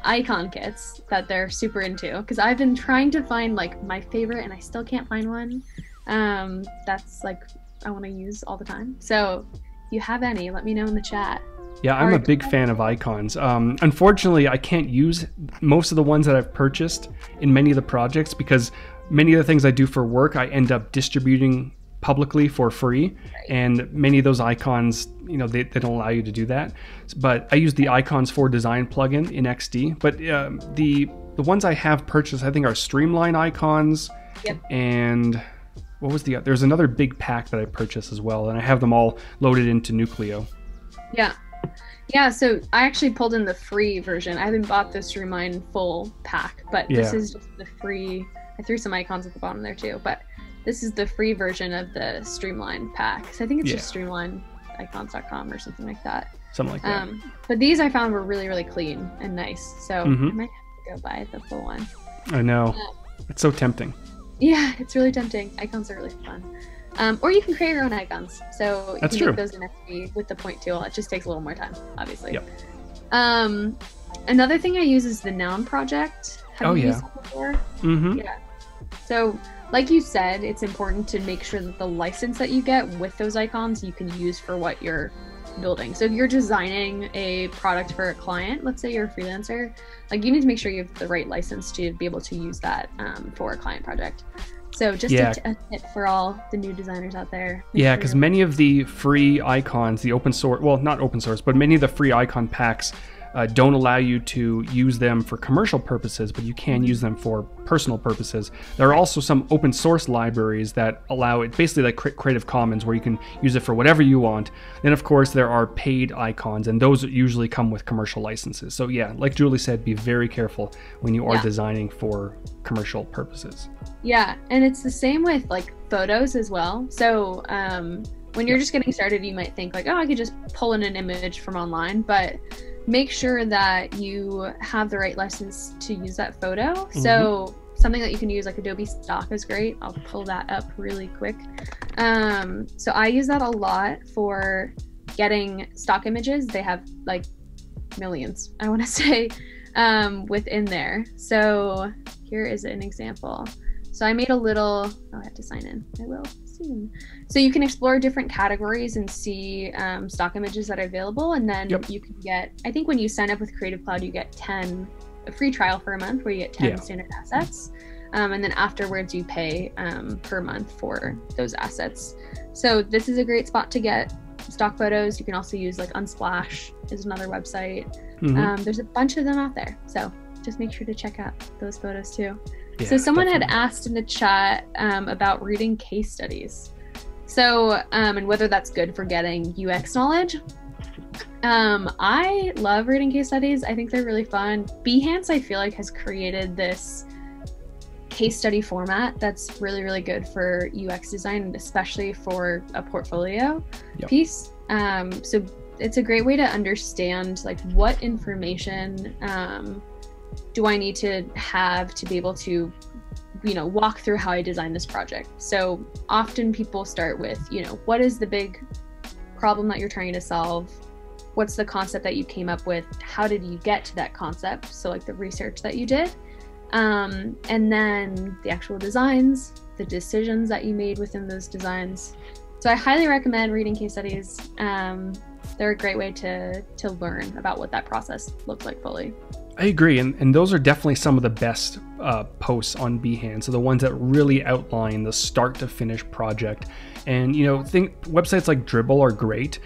icon kits that they're super into? Because I've been trying to find like my favorite and I still can't find one. Um, that's like I want to use all the time. So, if you have any, let me know in the chat. Yeah, I'm a big fan of icons. Um, unfortunately, I can't use most of the ones that I've purchased in many of the projects because many of the things I do for work, I end up distributing publicly for free. And many of those icons, you know, they, they don't allow you to do that. But I use the Icons for Design plugin in XD. But um, the the ones I have purchased, I think, are Streamline icons. Yep. And what was the? There's another big pack that I purchased as well, and I have them all loaded into Nucleo. Yeah. Yeah, so I actually pulled in the free version. I haven't bought the Streamline full pack, but this is just the free. I threw some icons at the bottom there too, but this is the free version of the Streamline pack. So I think it's just streamlineicons.com or something like that. Something like that. Um, but these I found were really, really clean and nice. So Mhm. I might have to go buy the full one. I know. Yeah. It's so tempting. Yeah, it's really tempting. Icons are really fun. Um, or you can create your own icons. So you That's can true. make those in XD with the point tool. It just takes a little more time, obviously. Yep. Um, another thing I use is the Noun project. Have Oh, you yeah. used that before? Mm-hmm. Yeah. So, like you said, it's important to make sure that the license that you get with those icons you can use for what you're building. So, if you're designing a product for a client, let's say you're a freelancer, like you need to make sure you have the right license to be able to use that um, for a client project. So, just Yeah. a, t- a tip for all the new designers out there. Yeah, because you're- many of the free icons, the open source, well, not open source, but many of the free icon packs uh, don't allow you to use them for commercial purposes, but you can use them for personal purposes. There are also some open source libraries that allow it, basically like Cre- Creative Commons, where you can use it for whatever you want. Then, of course, there are paid icons, and those usually come with commercial licenses. So, yeah, like Julie said, be very careful when you are Yeah. designing for commercial purposes. Yeah, and it's the same with like photos as well. So um, when you're just getting started, you might think like, oh, I could just pull in an image from online, but make sure that you have the right license to use that photo. So something that you can use like Adobe Stock is great. I'll pull that up really quick. Um, so I use that a lot for getting stock images. They have like millions, I want to say, um, within there. So here is an example. So I made a little. Oh, I have to sign in. I will soon. So you can explore different categories and see um, stock images that are available, and then Yep. you can get. I think when you sign up with Creative Cloud, you get ten a free trial for a month where you get ten Yeah. standard assets, um, and then afterwards you pay um, per month for those assets. So this is a great spot to get stock photos. You can also use like Unsplash is another website. Mhm. Um, there's a bunch of them out there, so just make sure to check out those photos too. Yeah, so someone had asked in the chat um, about reading case studies. So um, and whether that's good for getting UX knowledge. Um, I love reading case studies. I think they're really fun. Behance, I feel like, has created this case study format that's really, really good for UX design, and especially for a portfolio Yep. piece. Um, so it's a great way to understand like what information um, do I need to have to be able to, you know, walk through how I design this project. So often people start with, you know, what is the big problem that you're trying to solve? What's the concept that you came up with? How did you get to that concept? So like the research that you did, um, and then the actual designs, the decisions that you made within those designs. So I highly recommend reading case studies. Um, they're a great way to to learn about what that process looks like fully. I agree, and, and those are definitely some of the best uh, posts on Behance. So the ones that really outline the start to finish project. And you know, think websites like Dribbble are great,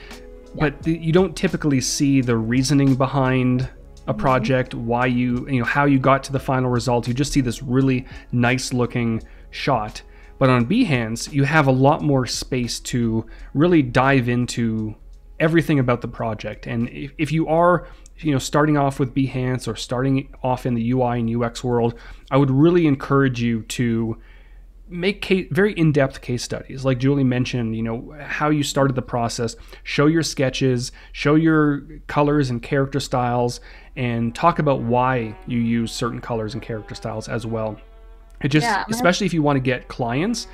but th- you don't typically see the reasoning behind a project, why you you know how you got to the final result. You just see this really nice looking shot. But on Behance, you have a lot more space to really dive into everything about the project. And if, if you are, you know, starting off with Behance or starting off in the UI and UX world, I would really encourage you to make case, very in-depth case studies. Like julie mentioned you know how you started the process. Show your sketches show your colors and character styles and talk about why you use certain colors and character styles as well. It just Yeah, especially if you want to get clients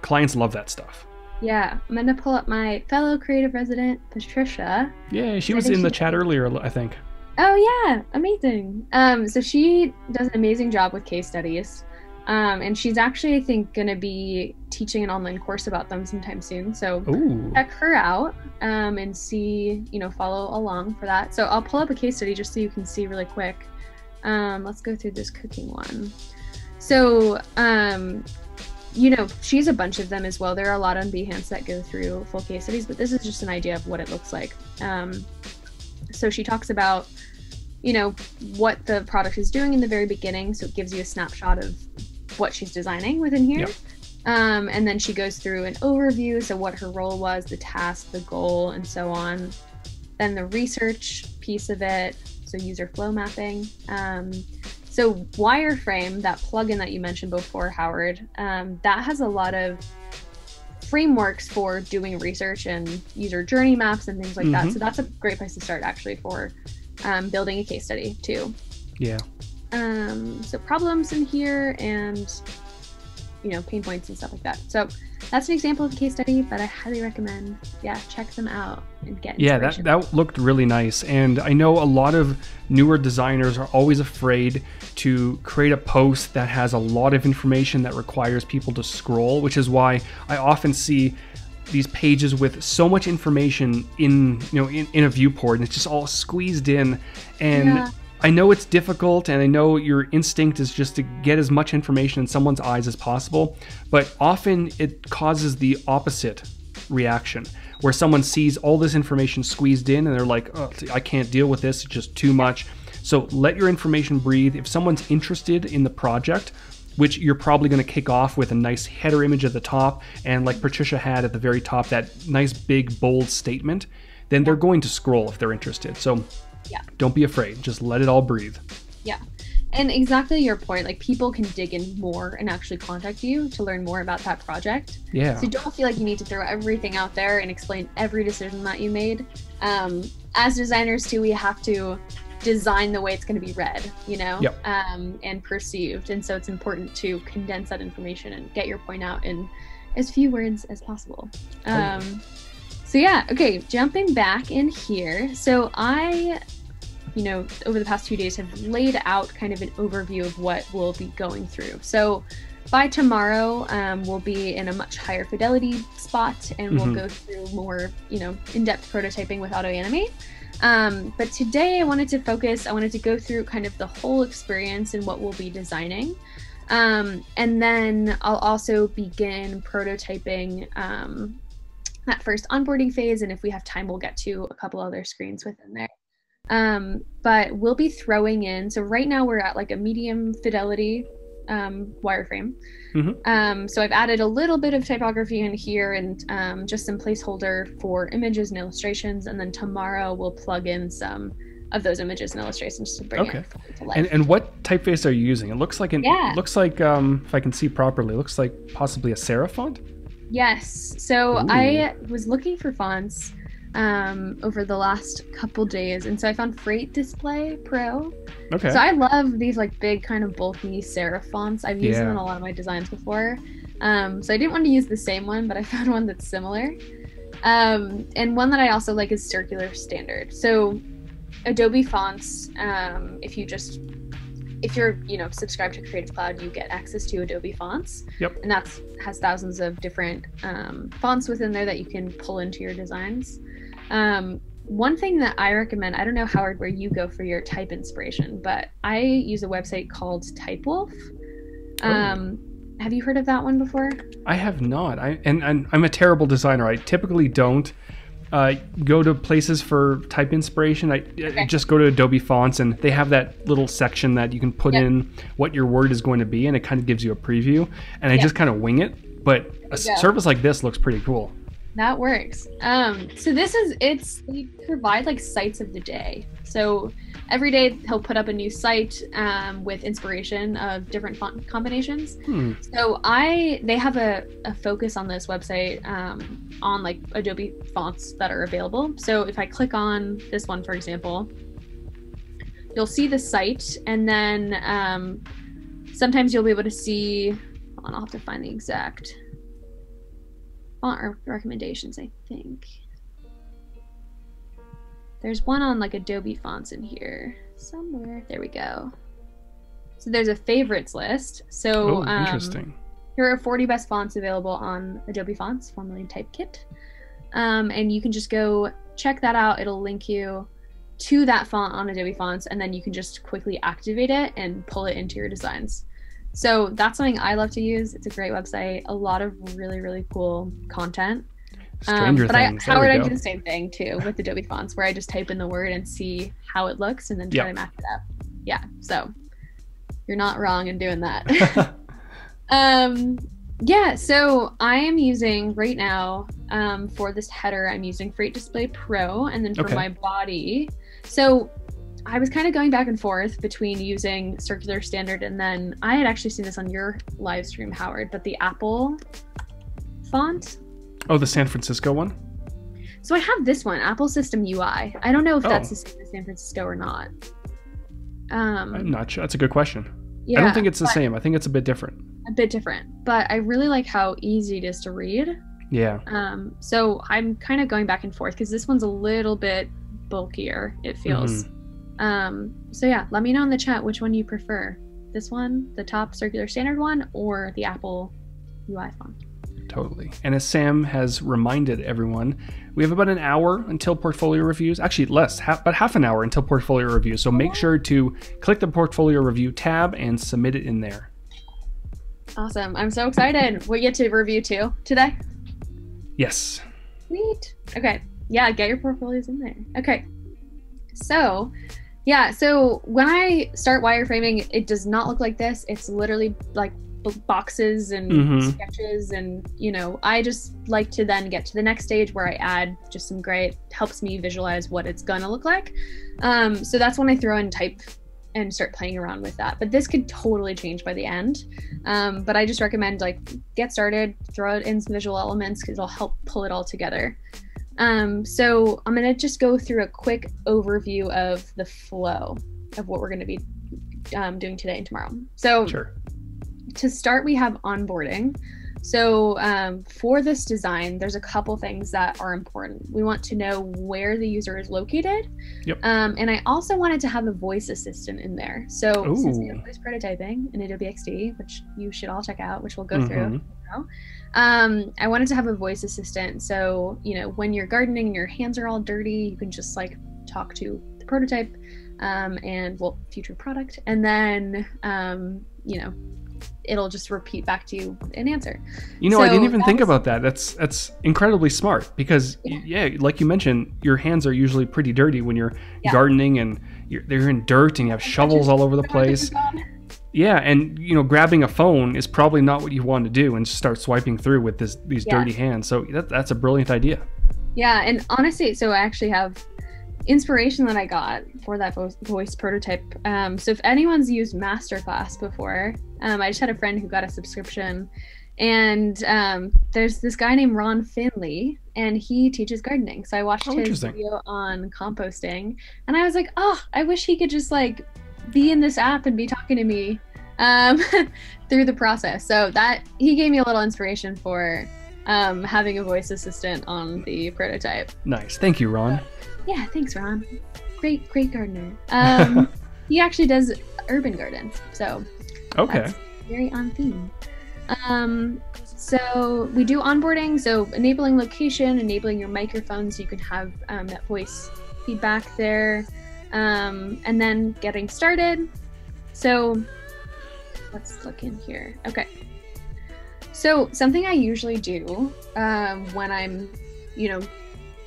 clients love that stuff Yeah, I'm gonna pull up my fellow creative resident, Patricia. yeah she was in the chat earlier i think Oh yeah, amazing. Um, so she does an amazing job with case studies. Um, and she's actually, I think, gonna be teaching an online course about them sometime soon. So Ooh. check her out um, and see, you know, follow along for that. So I'll pull up a case study just so you can see really quick. Um, let's go through this cooking one. So, um, you know, she's a bunch of them as well. There are a lot on Behance that go through full case studies, but this is just an idea of what it looks like. Um, so she talks about, you know, what the product is doing in the very beginning. So it gives you a snapshot of what she's designing within here. Yep. Um, and then she goes through an overview, so what her role was, the task, the goal, and so on. Then the research piece of it, so user flow mapping. Um, so Wireframe, that plugin that you mentioned before, Howard, um, that has a lot of frameworks for doing research and user journey maps and things like that. Mhm. So that's a great place to start actually for um, building a case study too. yeah Um, so problems in here and you know pain points and stuff like that. So that's an example of a case study, but I highly recommend yeah check them out and get Yeah, that, that looked really nice. And I know a lot of newer designers are always afraid to create a post that has a lot of information that requires people to scroll, which is why I often see these pages with so much information in you know in, in a viewport and it's just all squeezed in and Yeah. I know it's difficult and I know your instinct is just to get as much information in someone's eyes as possible, but often it causes the opposite reaction where someone sees all this information squeezed in and they're like, oh, I can't deal with this, it's just too much. So let your information breathe. If someone's interested in the project, which you're probably going to kick off with a nice header image at the top, and like Patricia had at the very top, that nice big bold statement, then they're going to scroll if they're interested. So Yeah. don't be afraid. Just let it all breathe. Yeah. And exactly your point, like people can dig in more and actually contact you to learn more about that project. Yeah. So don't feel like you need to throw everything out there and explain every decision that you made. Um, as designers, too, we have to design the way it's going to be read, you know, Yep. um, and perceived. And so it's important to condense that information and get your point out in as few words as possible. Um, so yeah, okay, jumping back in here. So I, you know, over the past few days have laid out kind of an overview of what we'll be going through. So by tomorrow, um, we'll be in a much higher fidelity spot, and we'll Mhm. go through more, you know, in-depth prototyping with AutoAnimate. Um, but today, I wanted to focus. I wanted to go through kind of the whole experience and what we'll be designing, um, and then I'll also begin prototyping um, that first onboarding phase. And if we have time, we'll get to a couple other screens within there. Um, but we'll be throwing in. So right now we're at like a medium fidelity um, wireframe. Mhm. Um, so I've added a little bit of typography in here and um, just some placeholder for images and illustrations. And then tomorrow we'll plug in some of those images and illustrations to bring Okay. it to life. And, and what typeface are you using? It looks like an. Yeah. It looks like um, if I can see properly, it looks like possibly a serif font. Yes. So I was looking for fonts um, over the last couple days, and so I found Freight Display Pro. Okay. So I love these like big kind of bulky serif fonts. I've used them Yeah. in a lot of my designs before. Um, so I didn't want to use the same one, but I found one that's similar. Um, and one that I also like is Circular Standard. So Adobe Fonts, um, if you just if you're you know subscribed to Creative Cloud, you get access to Adobe Fonts. Yep. And that's has thousands of different um, fonts within there that you can pull into your designs. Um, one thing that I recommend, I don't know Howard where you go for your type inspiration, but I use a website called Typewolf. Oh. Um, have you heard of that one before? I have not. I and, and I'm a terrible designer. I typically don't uh, go to places for type inspiration. I, I just go to Adobe Fonts, and they have that little section that you can put Yep. in what your word is going to be, and it kind of gives you a preview. And I Yep. just kind of wing it. But a service like this looks pretty cool. That works. Um, so this is it's they provide like sites of the day. So every day he'll put up a new site um, with inspiration of different font combinations. Hmm. So I they have a, a focus on this website um, on like Adobe fonts that are available. So if I click on this one, for example, you'll see the site, and then um, sometimes you'll be able to see. On, I'll have to find the exact font re- recommendations. I think there's one on like Adobe fonts in here somewhere. There we go. So there's a favorites list. So Oh, um, interesting. here are 40 best fonts available on Adobe Fonts, formerly Typekit. Um, and you can just go check that out. It'll link you to that font on Adobe Fonts, and then you can just quickly activate it and pull it into your designs. So that's something I love to use. It's a great website, a lot of really, really cool content. Um, but I, things. There Howard, we I do the same thing too with Adobe Fonts, where I just type in the word and see how it looks, and then try Yeah. to match it up. Yeah, so you're not wrong in doing that. Um, yeah, so I am using right now um, for this header, I'm using Freight Display Pro, and then for Okay. my body, so I was kind of going back and forth between using Circular Standard and then I had actually seen this on your live stream, Howard, but the Apple font. oh, the San Francisco one. So I have this one, Apple System UI. I don't know if that's Oh. the same as San Francisco or not. Um, I'm not sure. That's a good question. yeah, I don't think it's the same. I think it's a bit different. a bit different, but I really like how easy it is to read. Yeah. Um, so I'm kind of going back and forth because this one's a little bit bulkier, it feels. Um, so yeah, let me know in the chat which one you prefer. This one, the top circular standard one, or the Apple UI font. Totally. And as Sam has reminded everyone, we have about an hour until portfolio reviews. Actually, less, half, about half an hour until portfolio reviews. So make sure to click the portfolio review tab and submit it in there. Awesome. I'm so excited. We get to review two today. Yes. Sweet. Okay. Yeah, get your portfolios in there. Okay. So, yeah, so when I start wireframing, it does not look like this. It's literally like boxes and Mhm. sketches and you know i just like to then get to the next stage where i add just some great helps me visualize what it's gonna look like. Um, so that's when i throw in type and start playing around with that. But this could totally change by the end. Um, but i just recommend like get started throw in some visual elements because it'll help pull it all together um, so i'm gonna just go through a quick overview of the flow of what we're gonna be um, doing today and tomorrow so Sure. to start, we have onboarding. So um, for this design, there's a couple things that are important. We want to know where the user is located. Yep. Um, and I also wanted to have a voice assistant in there. So Ooh. since we have voice prototyping in Adobe XD, which you should all check out, which we'll go through. Mhm. now, Um, I wanted to have a voice assistant. So, you know, when you're gardening and your hands are all dirty, you can just like talk to the prototype um, and, well, future product. And then, um, you know, it'll just repeat back to you an answer. You know, I didn't even think was- about that. That's that's incredibly smart because y- yeah, like you mentioned, your hands are usually pretty dirty when you're Yeah. gardening and you're, they're in dirt and you have shovels all over the place. Yeah, and you know, grabbing a phone is probably not what you want to do and just start swiping through with this these Yeah. dirty hands. So that, that's a brilliant idea. Yeah, and honestly, so I actually have inspiration that I got for that vo- voice prototype. Um, so if anyone's used Masterclass before, um, I just had a friend who got a subscription, and um, there's this guy named Ron Finley, and he teaches gardening. So I watched Oh, his video on composting, and I was like, oh, I wish he could just like be in this app and be talking to me um, through the process. So that he gave me a little inspiration for um, having a voice assistant on the prototype. Nice, thank you, Ron. Yeah, thanks, Ron. Great, great gardener. Um, he actually does urban gardens, so Okay, very on theme. Um, so we do onboarding, so enabling location, enabling your microphone so you can have um, that voice feedback there, um, and then getting started. So let's look in here. Okay. So something I usually do um, when I'm, you know,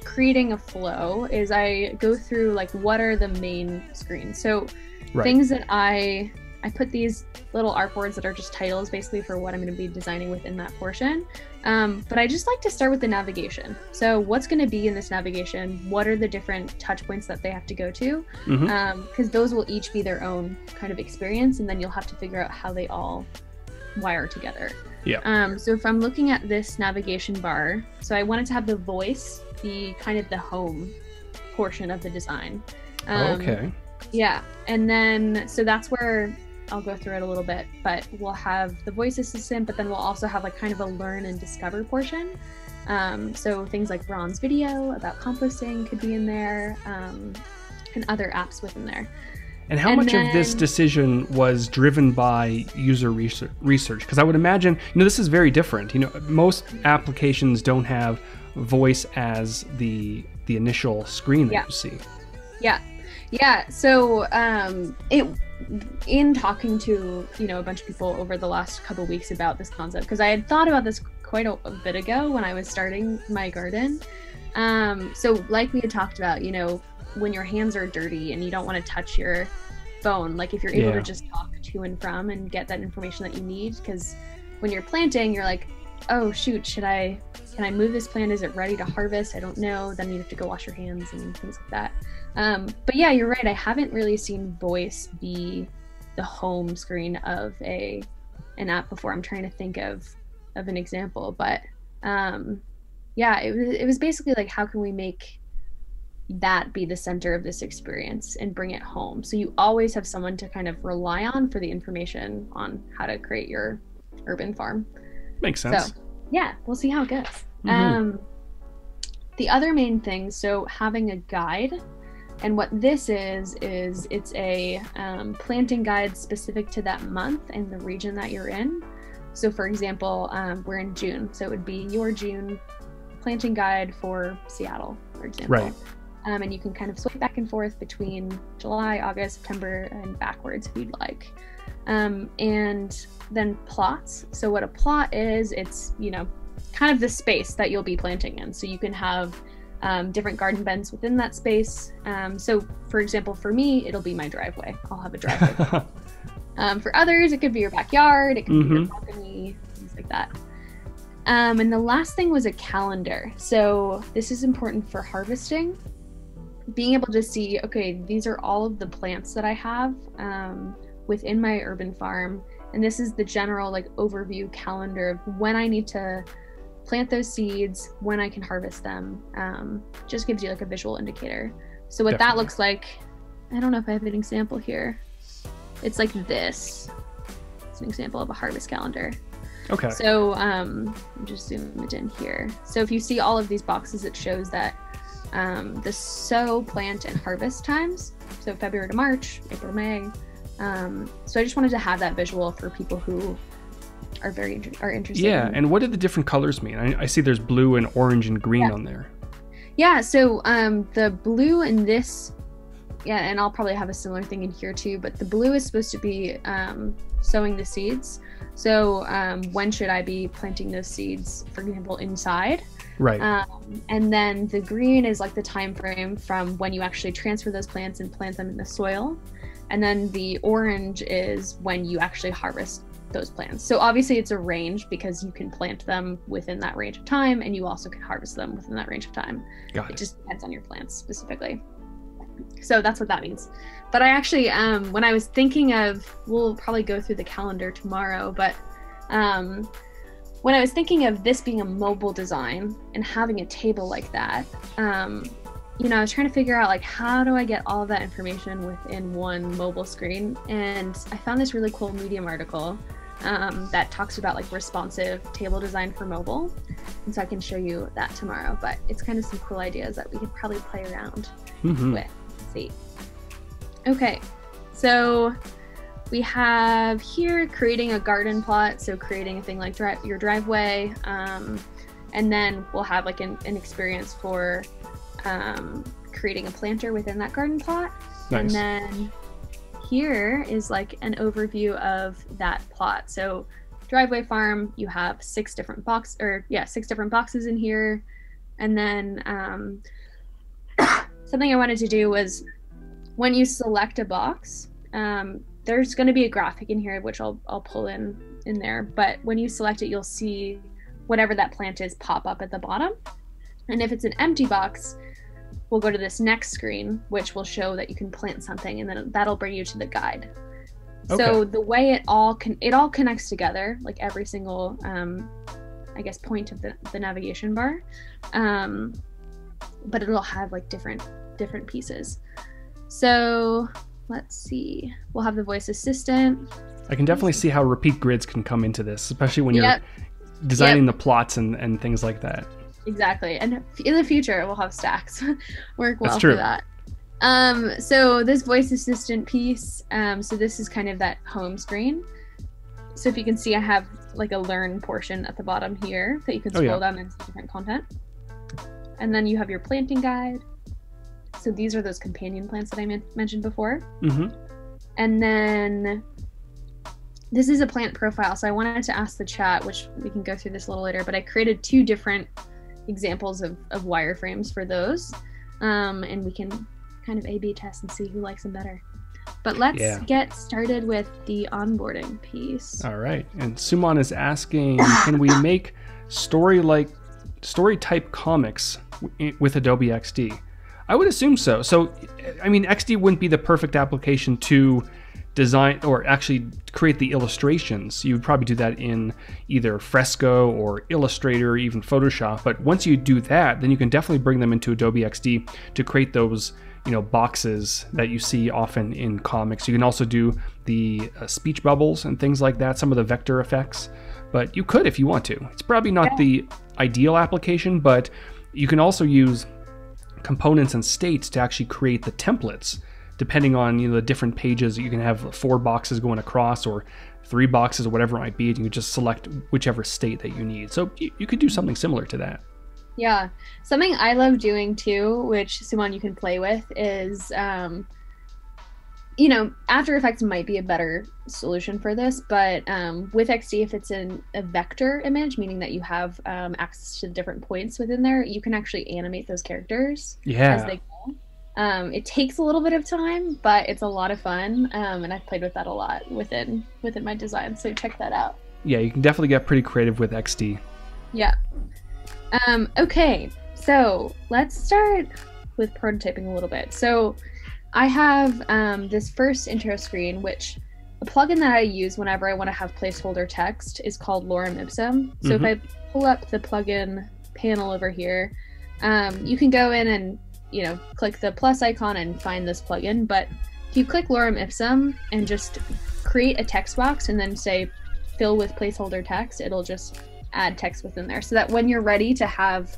creating a flow is I go through like what are the main screens. So right. things that I I put these little artboards that are just titles basically for what I'm going to be designing within that portion. Um, but I just like to start with the navigation. So what's going to be in this navigation? What are the different touch points that they have to go to? Because those will each be their own kind of experience, and then you'll have to figure out how they all wire together. Yeah. Um, so if I'm looking at this navigation bar, so I wanted to have the voice be kind of the home portion of the design. Um, okay, yeah, and then so that's where I'll go through it a little bit, but we'll have the voice assistant, but then we'll also have like kind of a learn and discover portion. Um, so things like Ron's video about composting could be in there, um, and other apps within there. and how and much of this decision was driven by user research? Research, because I would imagine you know this is very different. You know, most applications don't have voice as the the initial screen that Yeah. you see. Yeah, yeah. So um, it in talking to you know a bunch of people over the last couple weeks about this concept because I had thought about this quite a, a bit ago when I was starting my garden. Um, so like we had talked about, you know, when your hands are dirty and you don't want to touch your phone, like if you're able Yeah. to just talk to and from and get that information that you need, because when you're planting, you're like, oh shoot, should I? Can I move this plant? Is it ready to harvest? I don't know. Then you have to go wash your hands and things like that. Um, but yeah, you're right. I haven't really seen voice be the home screen of a an app before. I'm trying to think of of an example, but um, yeah, it was it was basically like how can we make that be the center of this experience and bring it home. So you always have someone to kind of rely on for the information on how to create your urban farm. Makes sense. So, yeah, we'll see how it goes. Mhm. Um, the other main thing, so having a guide, and what this is is it's a um, planting guide specific to that month and the region that you're in. So, for example, um, we're in June, so it would be your June planting guide for Seattle, for example. Right. Um, and you can kind of swipe back and forth between July, August, September, and backwards if you'd like. Um, and then plots. So what a plot is, it's you know kind of the space that you'll be planting in. So you can have um, different garden beds within that space. Um, so for example, for me, it'll be my driveway. I'll have a driveway. um, for others, it could be your backyard. It could be your Mhm. balcony, things like that. Um, and the last thing was a calendar. So this is important for harvesting. Being able to see, okay, these are all of the plants that I have um, within my urban farm, and this is the general like overview calendar of when I need to plant those seeds, when I can harvest them. Um, just gives you like a visual indicator. So what that looks like, I don't know if I have an example here. It's like this. It's an example of a harvest calendar. Okay. So um, I'm just zoom it in here. So if you see all of these boxes, it shows that um, the sow, plant, and harvest times. So February to March, April to May. Um, so I just wanted to have that visual for people who are very are interested. Yeah, in- and what do the different colors mean? I, I see there's blue and orange and green Yeah. on there. Yeah, so um, the blue in this, yeah, and I'll probably have a similar thing in here too, but the blue is supposed to be um, sowing the seeds. So um, when should I be planting those seeds, for example, inside? Right. Um, and then the green is like the time frame from when you actually transfer those plants and plant them in the soil. And then the orange is when you actually harvest those plants. So obviously it's a range because you can plant them within that range of time and you also can harvest them within that range of time. Got It it. just depends on your plants specifically. So that's what that means. But I actually, um, when I was thinking of, we'll probably go through the calendar tomorrow, but um, when I was thinking of this being a mobile design and having a table like that, um, you know, I was trying to figure out like how do I get all of that information within one mobile screen, and I found this really cool Medium article um, that talks about like responsive table design for mobile, and so I can show you that tomorrow. But it's kind of some cool ideas that we could probably play around Mhm. with. Let's see. Okay, so we have here creating a garden plot, so creating a thing like dri- your driveway, um, and then we'll have like an, an experience for um, creating a planter within that garden plot. And then here is like an overview of that plot. So driveway farm, you have six different box or yeah, six different boxes in here. And then um, something I wanted to do was when you select a box, um, there's going to be a graphic in here which I'll I'll pull in in there. But when you select it, you'll see whatever that plant is pop up at the bottom. And if it's an empty box, we'll go to this next screen, which will show that you can plant something, and then that'll bring you to the guide. So the way it all can it all connects together, like every single, um, I guess, point of the, the navigation bar, um, but it'll have like different different pieces. So let's see, we'll have the voice assistant. I can definitely see how repeat grids can come into this, especially when you're Yep. designing the plots and, and things like that. Exactly. And in the future, we'll have stacks. Work well for that. Um, so this voice assistant piece, um, so this is kind of that home screen. So if you can see, I have like a learn portion at the bottom here that you can Oh, scroll yeah. down and see different content. And then you have your planting guide. So these are those companion plants that I men- mentioned before. hmm And then this is a plant profile. So I wanted to ask the chat, which we can go through this a little later, but I created two different examples of, of wireframes for those. Um, and we can kind of A B test and see who likes them better. But let's Yeah. get started with the onboarding piece. All right. And Suman is asking, can we make story like story type comics with Adobe XD? I would assume so. So, I mean, XD wouldn't be the perfect application to design or actually create the illustrations. You would probably do that in either Fresco or Illustrator or even Photoshop. But once you do that, then you can definitely bring them into Adobe XD to create those you know boxes that you see often in comics. You can also do the uh, speech bubbles and things like that, some of the vector effects. But you could if you want to. It's probably not Yeah. the ideal application, but you can also use components and states to actually create the templates depending on you know the different pages you can have four boxes going across or three boxes or whatever it might be and you just select whichever state that you need so you, you could do something similar to that Yeah. Something I love doing too, which Simon you can play with, is um, you know, After Effects might be a better solution for this, but um, with XD, if it's in a vector image, meaning that you have um, access to the different points within there, you can actually animate those characters yeah. as they go. Um, it takes a little bit of time, but it's a lot of fun, um, and I've played with that a lot within within my design. So check that out. yeah you can definitely get pretty creative with xd Yeah. Um, okay, so let's start with prototyping a little bit. So I have um, this first intro screen, which a plugin that I use whenever I want to have placeholder text is called Lorem Ipsum. So if I pull up the plugin panel over here, um, you can go in and you know click the plus icon and find this plugin. But if you click Lorem Ipsum and just create a text box and then say fill with placeholder text, it'll just add text within there so that when you're ready to have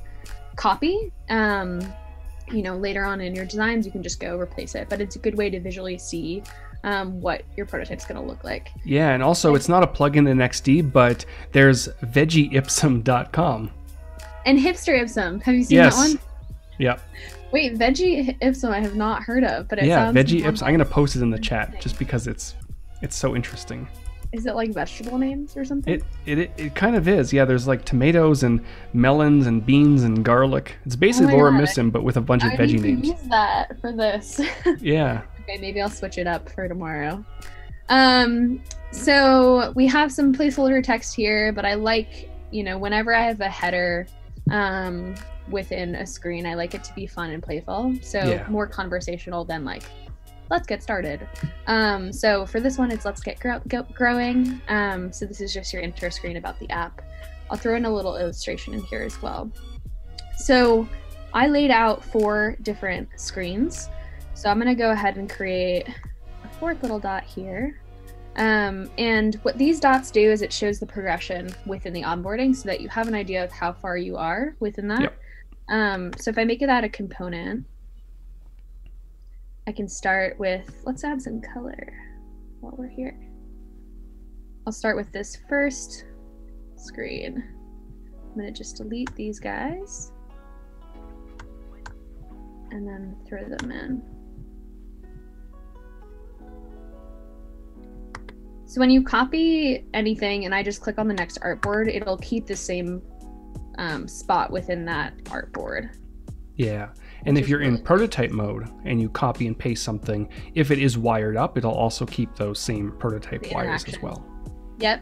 copy, um, you know, later on in your designs, you can just go replace it. But it's a good way to visually see um, what your prototype's going to look like. Yeah, and also it's not a plugin in XD, but there's veggieipsum.com. And hipster ipsum. Have you seen Yes. that one? Yep. Wait, veggie ipsum I have not heard of, but it Yeah, veggie ipsum. I'm gonna post it in the chat just because it's it's so interesting. Is it like vegetable names or something? It, it it kind of is. Yeah, there's like tomatoes and melons and beans and garlic. It's basically Oh Laura God. Missum, but with a bunch of I veggie names. use that for this. Yeah. okay, maybe I'll switch it up for tomorrow. Um, so we have some placeholder text here, but I like, you know, whenever I have a header um, within a screen, I like it to be fun and playful. So Yeah. more conversational than like, let's get started. Um, so for this one, it's let's get grow- go- growing. Um, so this is just your intro screen about the app. I'll throw in a little illustration in here as well. So I laid out four different screens. So I'm going to go ahead and create a fourth little dot here. Um, and what these dots do is it shows the progression within the onboarding so that you have an idea of how far you are within that. Yep. Um, so if I make it out a component, I can start with, let's add some color while we're here. I'll start with this first screen. I'm to just delete these guys and then throw them in. So when you copy anything and I just click on the next artboard, it'll keep the same um, spot within that artboard. Yeah. And if you're in prototype mode and you copy and paste something, if it is wired up, it'll also keep those same prototype wires as well. Yep.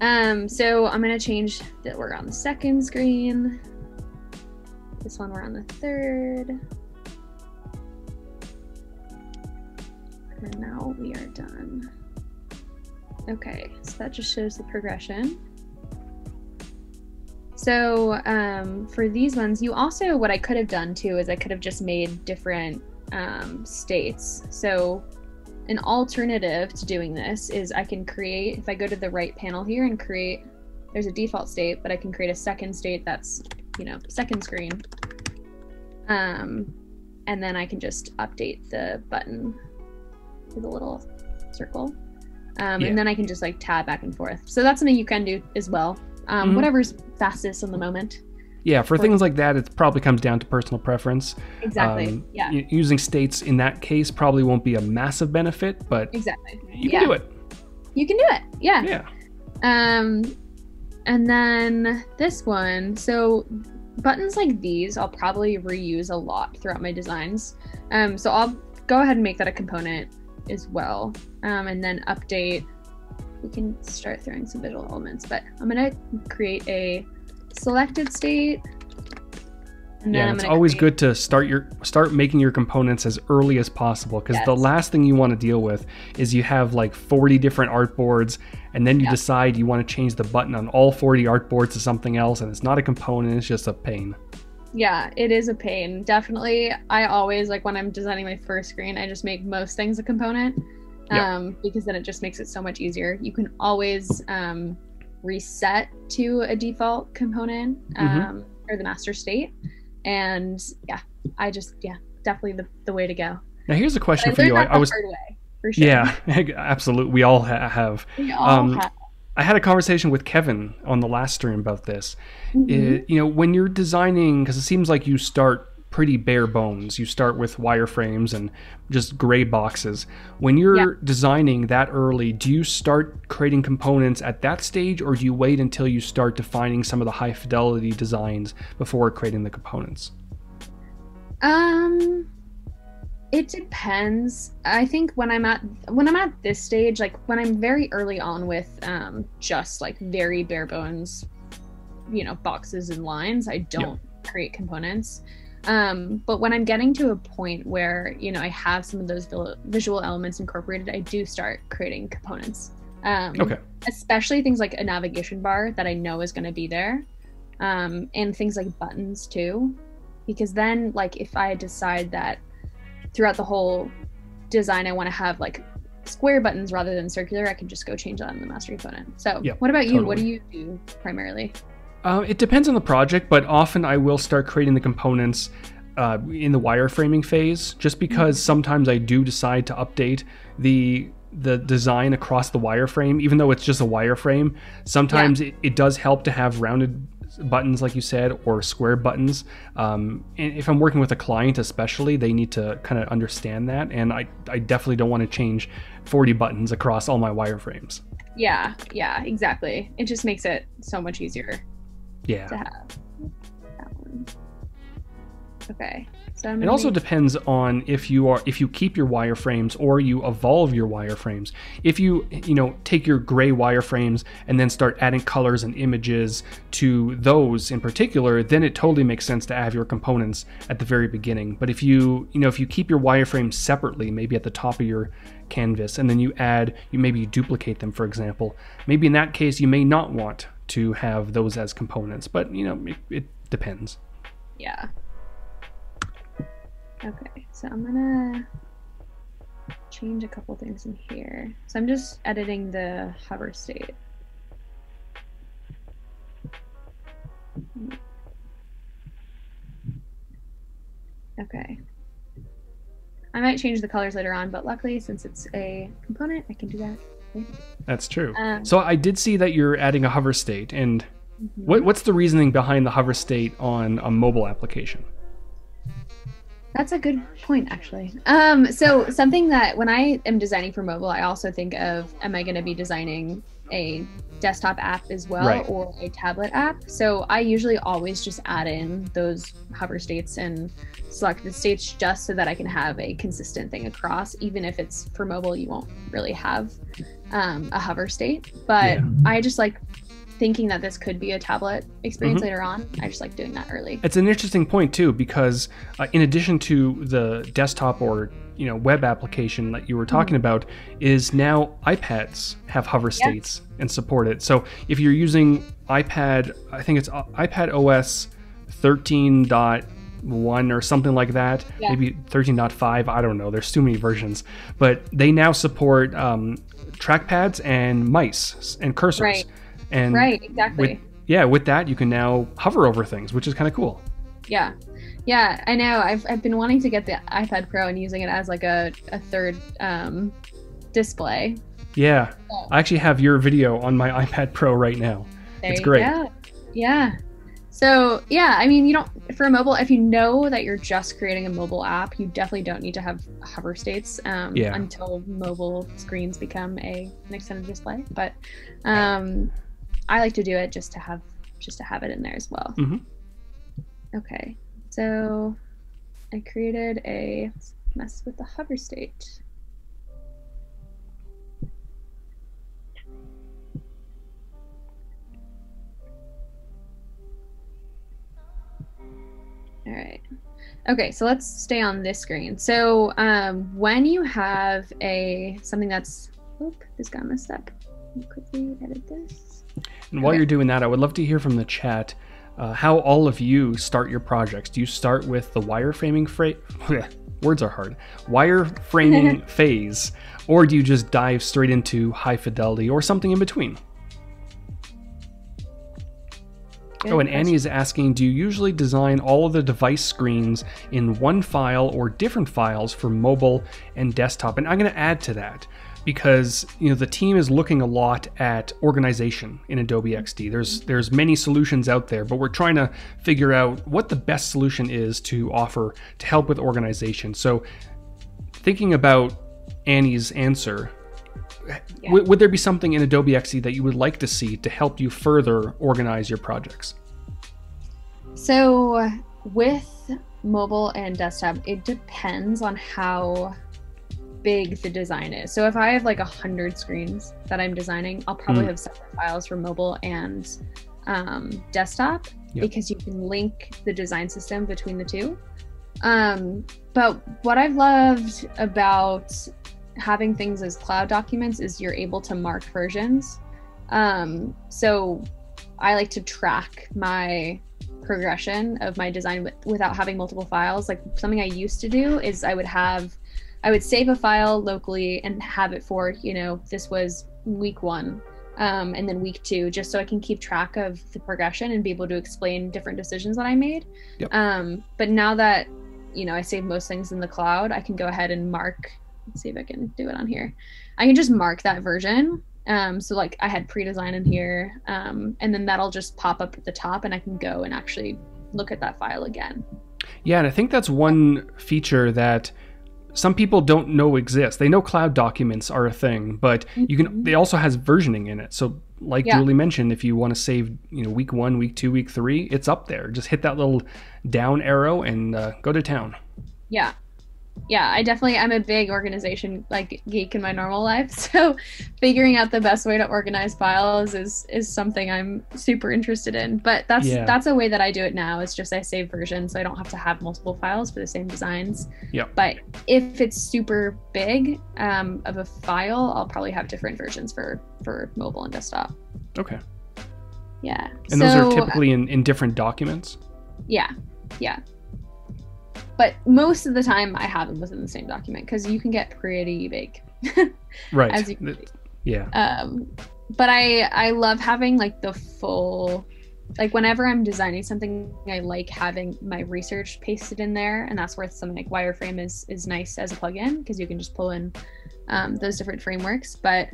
Um, so I'm gonna change that we're on the second screen. This one we're on the third. And now we are done. Okay, so that just shows the progression. So um, for these ones, you also, what I could have done too is I could have just made different um, states. So an alternative to doing this is I can create, if I go to the right panel here and create, there's a default state, but I can create a second state that's, you know, second screen. Um, and then I can just update the button with a little circle. Um, Yeah. And then I can just like tab back and forth. So that's something you can do as well. Um, Mhm. Whatever's fastest in the moment. Yeah, for things like that, it probably comes down to personal preference. Exactly. Um, yeah. using states in that case probably won't be a massive benefit, but Exactly. you yeah. can do it. You can do it. Yeah. Yeah. Um, and then this one. So buttons like these, I'll probably reuse a lot throughout my designs. Um, so I'll go ahead and make that a component as well. Um, and then update. We can start throwing some visual elements, but I'm gonna create a selected state. And Yeah, and it's always create- good to start your start making your components as early as possible because the last thing you want to deal with is you have like 40 different artboards and then you Yeah. decide you want to change the button on all 40 artboards to something else and it's not a component, it's just a pain. Yeah, it is a pain. Definitely, I always like when I'm designing my first screen, I just make most things a component Yeah. um, because then it just makes it so much easier. You can always um, reset to a default component Mhm. um, or the master state, and yeah, I just yeah, definitely the, the way to go. Now here's a question I for you. I, I was way sure. yeah, absolutely. We all ha- have. we all um, have. I had a conversation with Kevin on the last stream about this. Mhm. It- you know, when you're designing, because it seems like you start pretty bare bones. You start with wireframes and just gray boxes. When you're Yeah. designing that early, do you start creating components at that stage, or do you wait until you start defining some of the high fidelity designs before creating the components? Um it depends. I think when I'm at when I'm at this stage, like when I'm very early on with um just like very bare bones, you know, boxes and lines, I don't create components. Um, but when I'm getting to a point where, you know, I have some of those visual elements incorporated, I do start creating components. Um, Okay. especially things like a navigation bar that I know is going to be there, um, and things like buttons too, because then like if I decide that throughout the whole design I want to have like square buttons rather than circular, I can just go change that in the master component. So, Yep, what about you? What do you do primarily? Uh, it depends on the project, but often I will start creating the components uh, in the wireframing phase, just because sometimes I do decide to update the the design across the wireframe, even though it's just a wireframe. Sometimes it, it does help to have rounded buttons, like you said, or square buttons. Um, and if I'm working with a client, especially, they need to kind of understand that, and I I definitely don't want to change 40 buttons across all my wireframes. Yeah, yeah, exactly. It just makes it so much easier Yeah. to have. Okay, so I'm It also make- depends on if you are if you keep your wireframes or you evolve your wireframes. If you you know take your gray wireframes and then start adding colors and images to those in particular, then it totally makes sense to have your components at the very beginning. But if you you know if you keep your wireframes separately, maybe at the top of your canvas, and then you add you maybe you duplicate them, for example, maybe in that case you may not want to have those as components. But you know it, it depends. yeah. Okay, so I'm gonna change a couple things in here. So I'm just editing the hover state. Okay. I might change the colors later on, but luckily, since it's a component, I can do that. That's true. Um, So I did see that you're adding a hover state, and mhm. what, what's the reasoning behind the hover state on a mobile application? That's a good point, actually. Um, so something that when I am designing for mobile, I also think of: Am I going to be designing a desktop app as well, Right. or a tablet app? So I usually always just add in those hover states and select the states just so that I can have a consistent thing across. Even if it's for mobile, you won't really have um, a hover state. But Yeah. I just like thinking that this could be a tablet experience Mhm. later on. I just like doing that early. It's an interesting point too, because uh, in addition to the desktop or you know web application that you were talking about, is now iPads have hover Yeah. states and support it. So if you're using iPad, I think it's uh, iPad OS 13.1 or something like that, Yeah. maybe 13.5. I don't know. There's too many versions, but they now support um, trackpads and mice and cursors. Right. And Right, exactly. with yeah, with that you can now hover over things, which is kind of cool. Yeah. Yeah, I know. I've, I've been wanting to get the iPad Pro and using it as like a, a third um, display. Yeah. I actually have your video on my iPad Pro right now. There It's great. go. Yeah. So yeah, I mean, you don't for a mobile. If you know that you're just creating a mobile app, you definitely don't need to have hover states um, Yeah. until mobile screens become a an extended display. But um, I like to do it just to have just to have it in there as well. Mhm. Okay, so I created a mess with the hover state. All right. Okay, so let's stay on this screen. So um, when you have a something that's, oop, this got messed up. Quickly edit this. And while Okay. you're doing that, I would love to hear from the chat uh, how all of you start your projects. Do you start with the wireframing fra- words are hard wireframing phase, or do you just dive straight into high fidelity or something in between? Oh, and Good Annie is asking, do you usually design all of the device screens in one file or different files for mobile and desktop? And I'm going to add to that because you know the team is looking a lot at organization in Adobe XD. There's there's many solutions out there, but we're trying to figure out what the best solution is to offer to help with organization. So thinking about Annie's answer, Yeah. would, would there be something in Adobe XD that you would like to see to help you further organize your projects? So with mobile and desktop, it depends on how big the design is. So if I have like a hundred screens that I'm designing, I'll probably Mm. have separate files for mobile and um, desktop Yep. because you can link the design system between the two. Um, but what I've loved about having things as cloud documents is you're able to mark versions. Um, so I like to track my progression of my design with, without having multiple files. Like something I used to do is I would have I would save a file locally and have it for, you know, this was week one um, and then week two, just so I can keep track of the progression and be able to explain different decisions that I made. Yep. Um, but now that, you know, I save most things in the cloud, I can go ahead and mark, let's see if I can do it on here. I can just mark that version. Um, so like I had pre-design in here, um, and then that'll just pop up at the top and I can go and actually look at that file again. Yeah, and I think that's one feature that some people don't know exists. They know cloud documents are a thing, but you can. Mhm. They also has versioning in it. So, like Yeah. Julie mentioned, if you want to save, you know, week one, week two, week three, it's up there. Just hit that little down arrow and uh, go to town. yeah yeah i definitely i'm a big organization like geek in my normal life so figuring out the best way to organize files is is something i'm super interested in but that's Yeah. that's a way that i do it now it's just i save versions so i don't have to have multiple files for the same designs Yep. but if it's super big um, of a file i'll probably have different versions for for mobile and desktop Okay. yeah And those are typically in, in different documents. Yeah, yeah. But most of the time, I have them within the same document because you can get pretty big. Right. As you can Th- yeah. Um, but I I love having like the full, like whenever I'm designing something, I like having my research pasted in there, and that's where something like Wireframe is is nice as a plugin because you can just pull in um, those different frameworks. But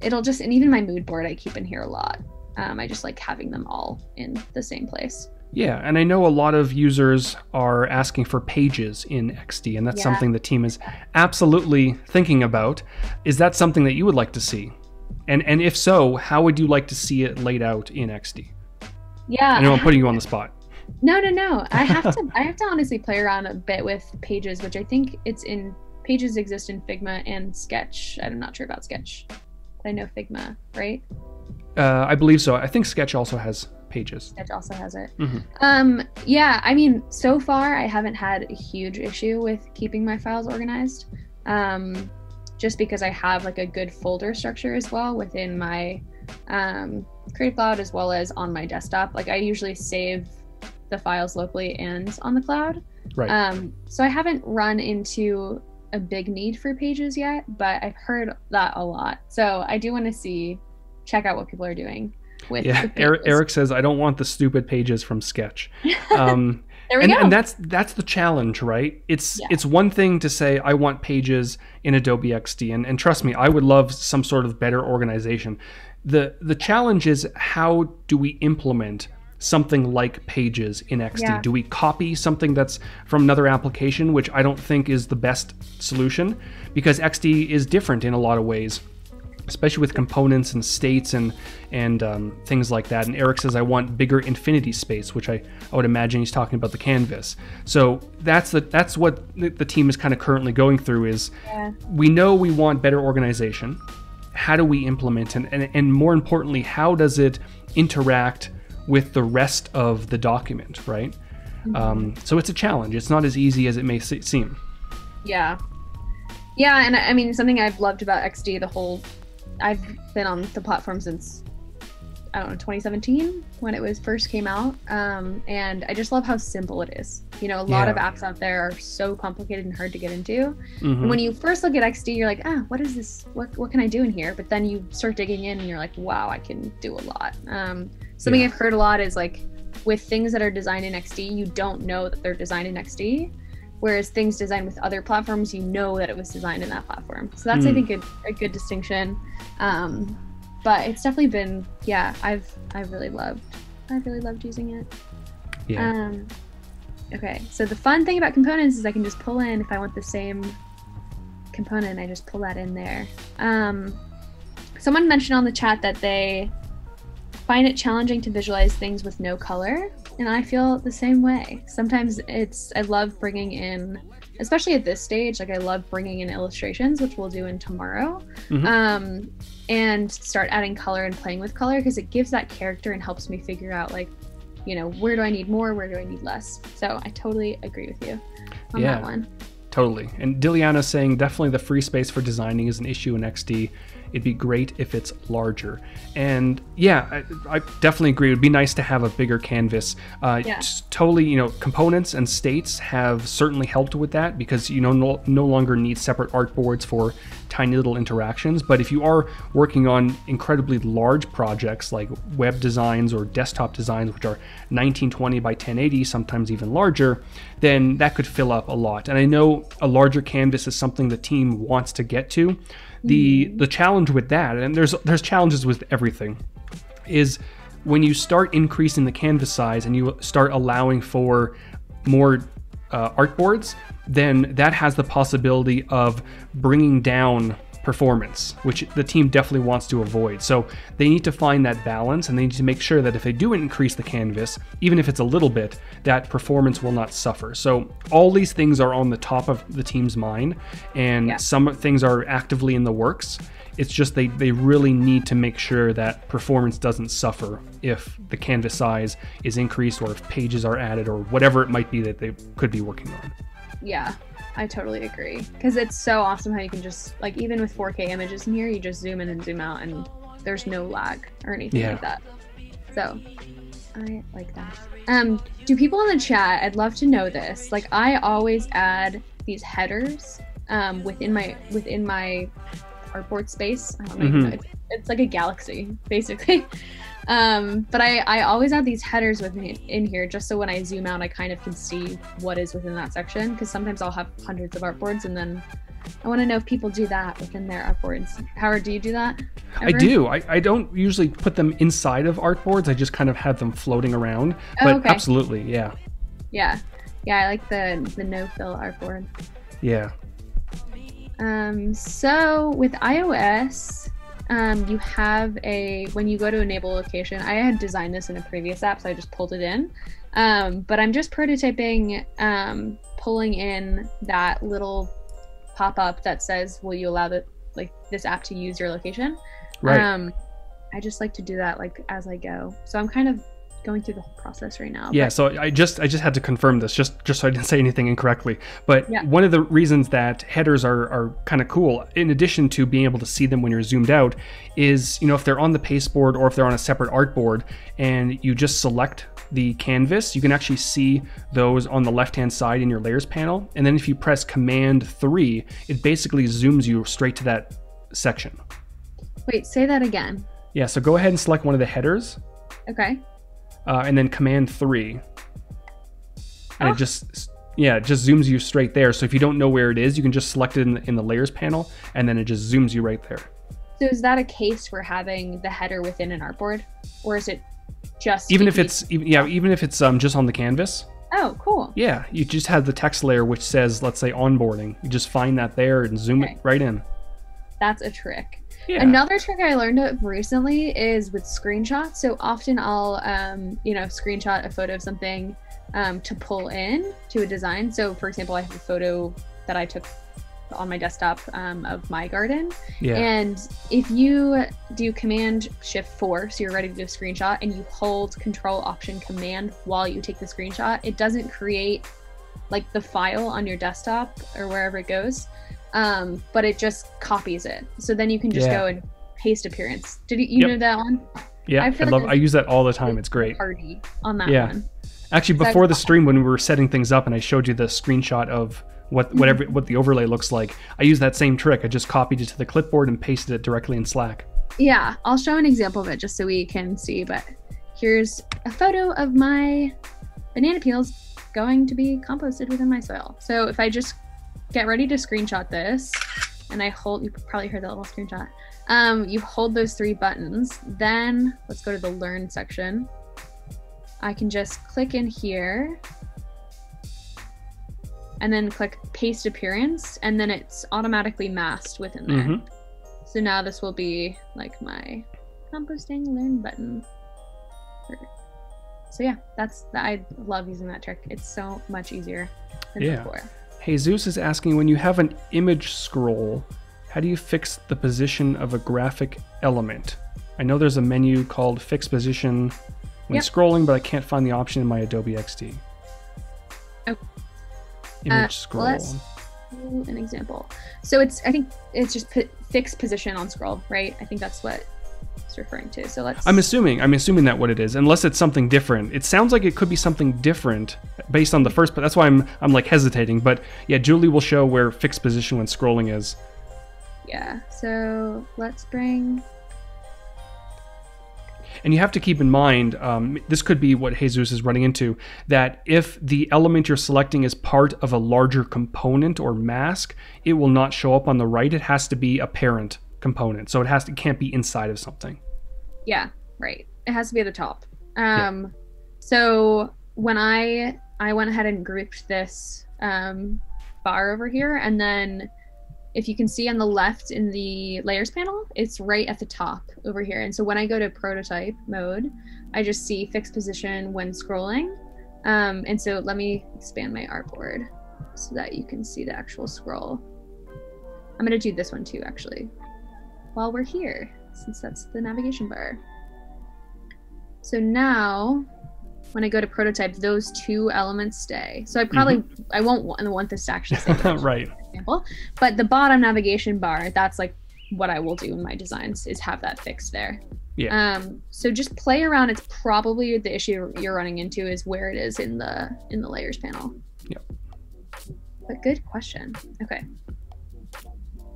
it'll just and even my mood board I keep in here a lot. Um, I just like having them all in the same place. Yeah, and I know a lot of users are asking for pages in XD, and that's Yeah. something the team is absolutely thinking about. Is that something that you would like to see? And and if so, how would you like to see it laid out in XD? Yeah, I know I'm putting you on the spot. No, no, no. I have to. I have to honestly play around a bit with Pages, which I think it's in Pages exist in Figma and Sketch. I'm not sure about Sketch, but I know Figma, right? Uh, I believe so. I think Sketch also has pages. Also has it. Mhm. Um, yeah. I mean, so far I haven't had a huge issue with keeping my files organized. Um, just because I have like a good folder structure as well within my um, Creative Cloud as well as on my desktop. Like I usually save the files locally and on the cloud. Right. Um, so I haven't run into a big need for pages yet, but I've heard that a lot. So I do want to see, check out what people are doing with. yeah. Eric. Eric says I don't want the stupid pages from Sketch. Um, there we and, go. and that's that's the challenge right it's Yeah. it's one thing to say i want pages in adobe xd and, and trust me i would love some sort of better organization the the challenge is how do we implement something like pages in xd Yeah. do we copy something that's from another application which i don't think is the best solution because xd is different in a lot of ways especially with components and states and and um, things like that. And Eric says I want bigger infinity space, which I, I would imagine he's talking about the canvas. So that's the that's what the, team is kind of currently going through. Is yeah. we know we want better organization. How do we implement and, and and more importantly, how does it interact with the rest of the document, right? Um, so it's a challenge. It's not as easy as it may se- seem. Yeah. Yeah, and I I mean something I've loved about XD the whole I've been on the platform since I don't know 2017 when it was first came out, um, and I just love how simple it is. You know, a lot of apps out there are so complicated and hard to get into. Mhm. And when you first look at XD, you're like, ah, what is this? What what can I do in here? But then you start digging in, and you're like, wow, I can do a lot. Um, something Yeah. I've heard a lot is like with things that are designed in XD, you don't know that they're designed in XD. Whereas things designed with other platforms, you know that it was designed in that platform. So that's, I Hmm. think, a, a good distinction. Um, but it's definitely been, yeah, I've I've really loved, I've really loved using it. yeah. Um, okay, so the fun thing about components is I can just pull in if I want the same component, I just pull that in there. Um, someone mentioned on the chat that they find it challenging to visualize things with no color, and I feel the same way. Sometimes it's I love bringing in, especially at this stage, like I love bringing in illustrations, which we'll do in tomorrow, Mhm. um, and start adding color and playing with color because it gives that character and helps me figure out like, you know, where do I need more, where do I need less. So I totally agree with you on Yeah. that one. Totally. And Diliana saying definitely the free space for designing is an issue in XD. It'd be great if it's larger. And yeah, I, I definitely agree. It would be nice to have a bigger canvas. Uh, Yeah. Totally, you know, components and states have certainly helped with that because you know no, no longer need separate artboards for tiny little interactions. But if you are working on incredibly large projects like web designs or desktop designs, which are 1920 by 1080, sometimes even larger, then that could fill up a lot. And I know a larger canvas is something the team wants to get to. The the challenge with that, and there's there's challenges with everything, is when you start increasing the canvas size and you start allowing for more uh, artboards, then that has the possibility of bringing down performance, which the team definitely wants to avoid. So they need to find that balance and they need to make sure that if they do increase the canvas, even if it's a little bit, that performance will not suffer. So all these things are on the top of the team's mind, and Yeah. some things are actively in the works. It's just they, they really need to make sure that performance doesn't suffer if the canvas size is increased or if pages are added or whatever it might be that they could be working on. Yeah, I totally agree. Because it's so awesome how you can just, like, even with 4K images in here, you just zoom in and zoom out, and there's no lag or anything Yeah. like that. So, I like that. Um, do people in the chat, I'd love to know this. Like, I always add these headers um, within my within my artboard space. I don't know. Mhm. It's, it's like a galaxy, basically. Um, but I, I always add these headers with me in here just so when I zoom out, I kind of can see what is within that section. Because sometimes I'll have hundreds of artboards, and then I want to know if people do that within their artboards. Howard, do you do that? I do. I, I don't usually put them inside of artboards. I just kind of have them floating around. Oh, But okay. absolutely, yeah. Yeah, yeah. I like the the no fill artboard. Yeah. Um, so with iOS, um, you have a when you go to enable location. I had designed this in a previous app, so I just pulled it in. Um, but I'm just prototyping um, pulling in that little pop up that says, "Will you allow the like this app to use your location?" Right. Um, I just like to do that like as I go. So I'm kind of going through the whole process right now. Yeah, but- so I just I just had to confirm this just just so I didn't say anything incorrectly. But Yeah. one of the reasons that headers are are kind of cool, in addition to being able to see them when you're zoomed out, is you know if they're on the pasteboard or if they're on a separate artboard and you just select the canvas, you can actually see those on the left hand side in your layers panel. And then if you press Command three, it basically zooms you straight to that section. Wait, say that again. Yeah, so go ahead and select one of the headers Okay. Uh, and then command three and Oh. it just yeah it just zooms you straight there so if you don't know where it is you can just select it in the, in the layers panel and then it just zooms you right there So is that a case for having the header within an artboard, or is it just even if it's even, yeah even if it's um, just on the canvas Oh, cool. yeah you just have the text layer which says let's say onboarding you just find that there and zoom Okay. it right in That's a trick. Yeah Another trick I learned of recently is with screenshots. So often I'll, um, you know, screenshot a photo of something um, to pull in to a design. So, for example, I have a photo that I took on my desktop um, of my garden. yeah And if you do Command Shift 4, so you're ready to do a screenshot, and you hold Control Option Command while you take the screenshot, it doesn't create like the file on your desktop or wherever it goes, um, but it just copies it. So then you can just Yeah. go and paste appearance. Did you, you Yep. know that one? yeah I I, love i use that all the time it's great Party on that Yeah. one. Actually, before the stream, when we were setting things up, and I showed you the screenshot of what whatever what the overlay looks like, I used that same trick. I just copied it to the clipboard and pasted it directly in Slack. Yeah, I'll show an example of it just so we can see. But here's a photo of my banana peels going to be composted within my soil. So if I just get ready to screenshot this, and I hold, you probably heard that little screenshot. Um, you hold those three buttons. Then let's go to the learn section. I can just click in here and then click paste appearance, and then it's automatically masked within there. Mhm. So now this will be like my composting learn button. So yeah, that's I love using that trick. It's so much easier than Yeah. before. Jesus is asking when you have an image scroll, how do you fix the position of a graphic element? I know there's a menu called Fix Position when Yep. scrolling, but I can't find the option in my Adobe XD. Oh. Image Uh, scroll. let's- an example. So it's I think it's just p- fixed position on scroll, right? I think that's what it's referring to. So let's. I'm assuming. I'm assuming that what it is, unless it's something different. It sounds like it could be something different based on the first. But that's why I'm I'm like hesitating. But yeah, Julie will show where fixed position when scrolling is. Yeah. So let's bring. And you have to keep in mind, um, this could be what Jesus is running into, that if the element you're selecting is part of a larger component or mask, it will not show up on the right. It has to be a parent component. So it has to, it can't be inside of something. Yeah, right. It has to be at the top. Um, yeah. So when I I went ahead and grouped this um, bar over here, and then if you can see on the left in the layers panel, it's right at the top over here. And so when I go to prototype mode, I just see fixed position when scrolling. Um, and so let me expand my artboard so that you can see the actual scroll. I'm going to do this one too, actually, while we're here, since that's the navigation bar. So now when I go to prototype, those two elements stay. So I probably mm-hmm. I won't want, want this to actually stay. right. example, but the bottom navigation bar, that's like what I will do in my designs is have that fixed there. Yeah. Um. So just play around. It's probably the issue you're running into is where it is in the in the layers panel. Yep. But good question. Okay.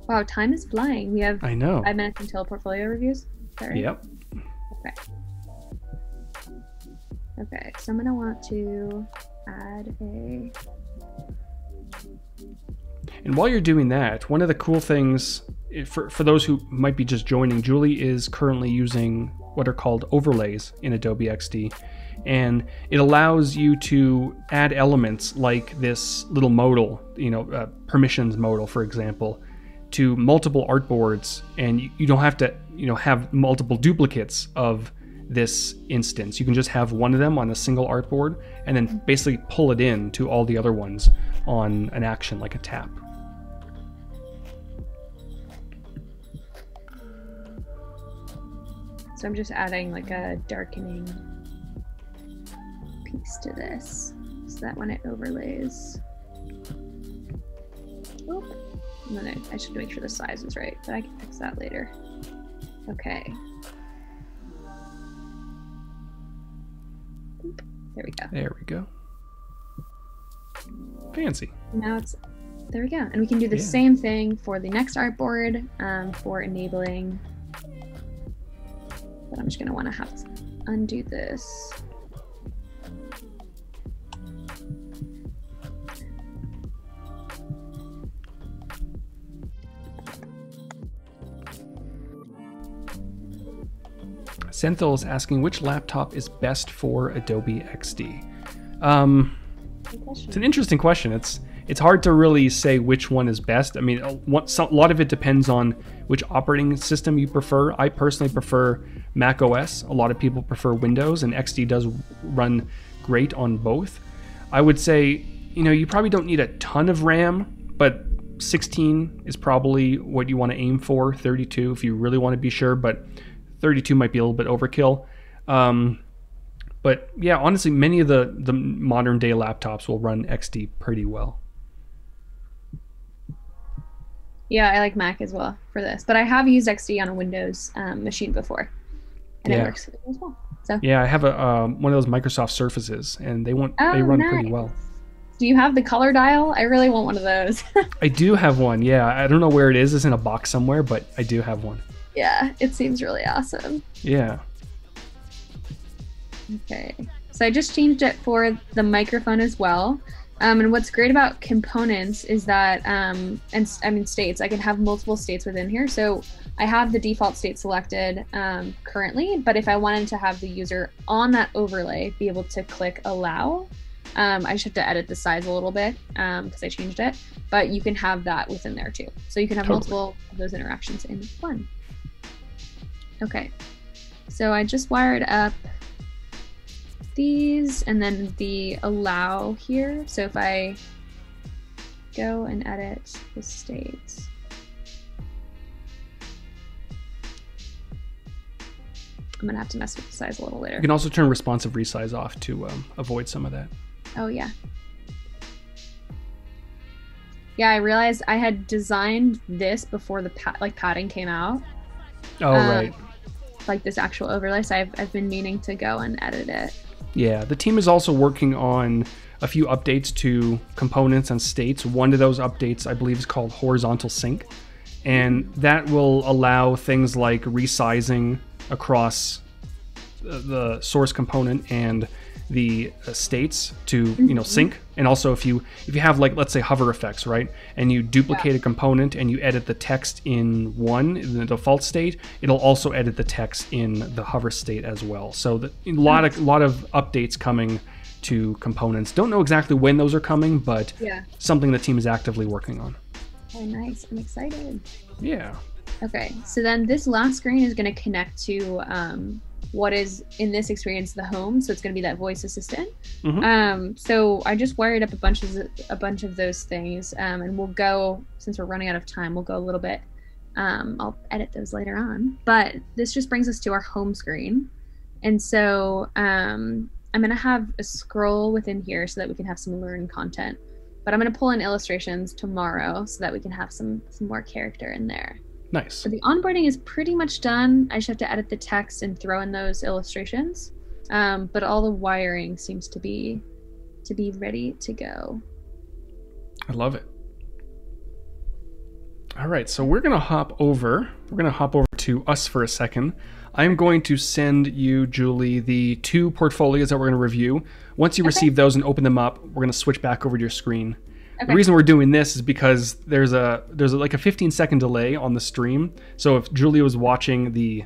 Wow, time is flying. We have I know five minutes until portfolio reviews. Right? Yep. Okay. Okay, so I'm gonna want to add a. And while you're doing that, one of the cool things eh, for, for those who might be just joining, Julie is currently using what are called overlays in Adobe XD. And it allows you to add elements like this little modal, you know, uh, permissions modal, for example, to multiple artboards. And you, don't have to, you know, have multiple duplicates of this instance. You can just have one of them on a single artboard and then basically pull it in to all the other ones on an action like a tap. So I'm just adding like a darkening piece to this so that when it overlays. Oop. And then I, I should make sure the size is right, but I can fix that later. Okay, There we go. There we go. Fancy. Now it's there we go, and we can do the yeah. same thing for the next artboard um, for enabling. But I'm just gonna want to have to undo this. Senthil is asking which laptop is best for Adobe XD. Um, it's an interesting question. It's it's hard to really say which one is best. I mean, a, lot of it depends on which operating system you prefer. I personally prefer Mac OS. A lot of people prefer Windows, and XD does run great on both. I would say, you know, you probably don't need a ton of RAM, but 16 is probably what you want to aim for. 32 if you really want to be sure, but 32 might be a little bit overkill. Um, but yeah, honestly, many of the, the modern day laptops will run XD pretty well. Yeah, I like Mac as well for this, but I have used XD on a Windows um, machine before, and yeah. it works as well. So yeah, I have a um, one of those Microsoft Surfaces, and they want oh, they run nice. pretty well. Do you have the color dial? I really want one of those. I do have one. Yeah, I don't know where it is. It's in a box somewhere, but I do have one. Yeah, it seems really awesome. Yeah. Okay. So I just changed it for the microphone as well. Um, and what's great about components is that, um, and I mean states, I can have multiple states within here. So I have the default state selected um, currently, but if I wanted to have the user on that overlay be able to click allow, um, I just have to edit the size a little bit because um, I changed it, but you can have that within there too. So you can have totally. multiple of those interactions in one. Okay, so I just wired up these and then the allow here. So if I go and edit the states, I'm gonna have to mess with the size a little later. You can also turn responsive resize off to um, avoid some of that. Oh yeah. Yeah, I realized I had designed this before the pa- like padding came out, Oh Um, right. like this actual overlay. So I've I've been meaning to go and edit it. Yeah, the team is also working on a few updates to components and states. One of those updates, I believe, is called horizontal sync, and that will allow things like resizing across uh, the source component and the uh, states to you know sync. And also if you if you have like let's say hover effects right and you duplicate a component and you edit the text in one in the default state it'll also edit the text in the hover state as well. So the, a lot of a lot of updates coming to components. Don't know exactly when those are coming but Yeah. something the team is actively working on. Oh, nice. I'm excited. yeah. Okay, so then this last screen is going to connect to um, what is in this experience the home. So it's going to be that voice assistant. Mhm. Um, so I just wired up a bunch of a bunch of those things, um, and we'll go since we're running out of time. We'll go a little bit. Um, I'll edit those later on, but this just brings us to our home screen, and so um, I'm going to have a scroll within here so that we can have some learn content. But I'm going to pull in illustrations tomorrow so that we can have some some more character in there. Nice So the onboarding is pretty much done. I just have to edit the text and throw in those illustrations. Um, but all the wiring seems to be to be ready to go. I love it. All right, so we're gonna hop over. We're gonna hop over to us for a second. I'm going to send you, Julie, the two portfolios that we're gonna review. Once you receive those and open them up, we're gonna switch back over to your screen. The reason we're doing this is because there's a there's a, like a 15 second delay on the stream. So if Julia was watching the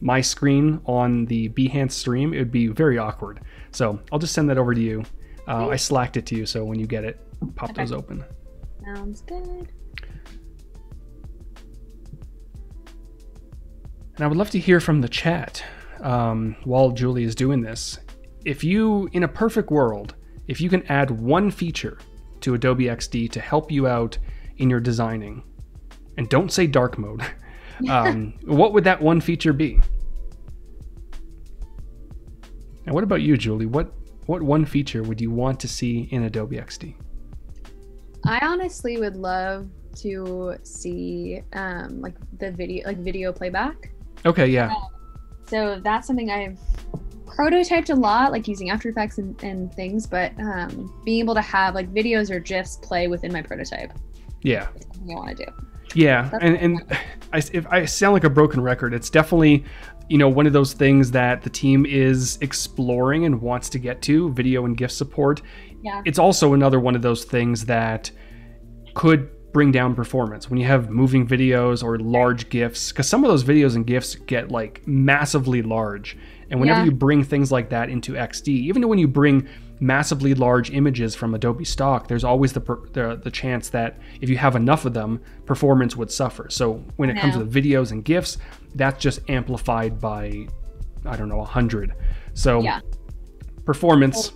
my screen on the Behance stream, it would be very awkward. So I'll just send that over to you. Uh, I slacked it to you, so when you get it, pop Okay. those open. Sounds good. And I would love to hear from the chat um, while Julie is doing this. If you, in a perfect world, if you can add one feature to Adobe XD to help you out in your designing, and don't say dark mode, um, what would that one feature be? And what about you, Julie? What what one feature would you want to see in Adobe XD? I honestly would love to see um, like the video like video playback. Okay, yeah, So that's something I've prototyped a lot, like using After Effects and, and things, but um, being able to have like videos or GIFs play within my prototype yeah. I want to do. Yeah, That's and and I, if I sound like a broken record, it's definitely you know one of those things that the team is exploring and wants to get to video and GIF support. Yeah. It's also another one of those things that could bring down performance when you have moving videos or large GIFs, because some of those videos and GIFs get like massively large. And whenever Yeah. you bring things like that into XD, even when you bring massively large images from Adobe stock, there's always the, per- the the chance that if you have enough of them, performance would suffer. So when it comes to the videos and GIFs, that's just amplified by I don't know, a 100. So Yeah. performance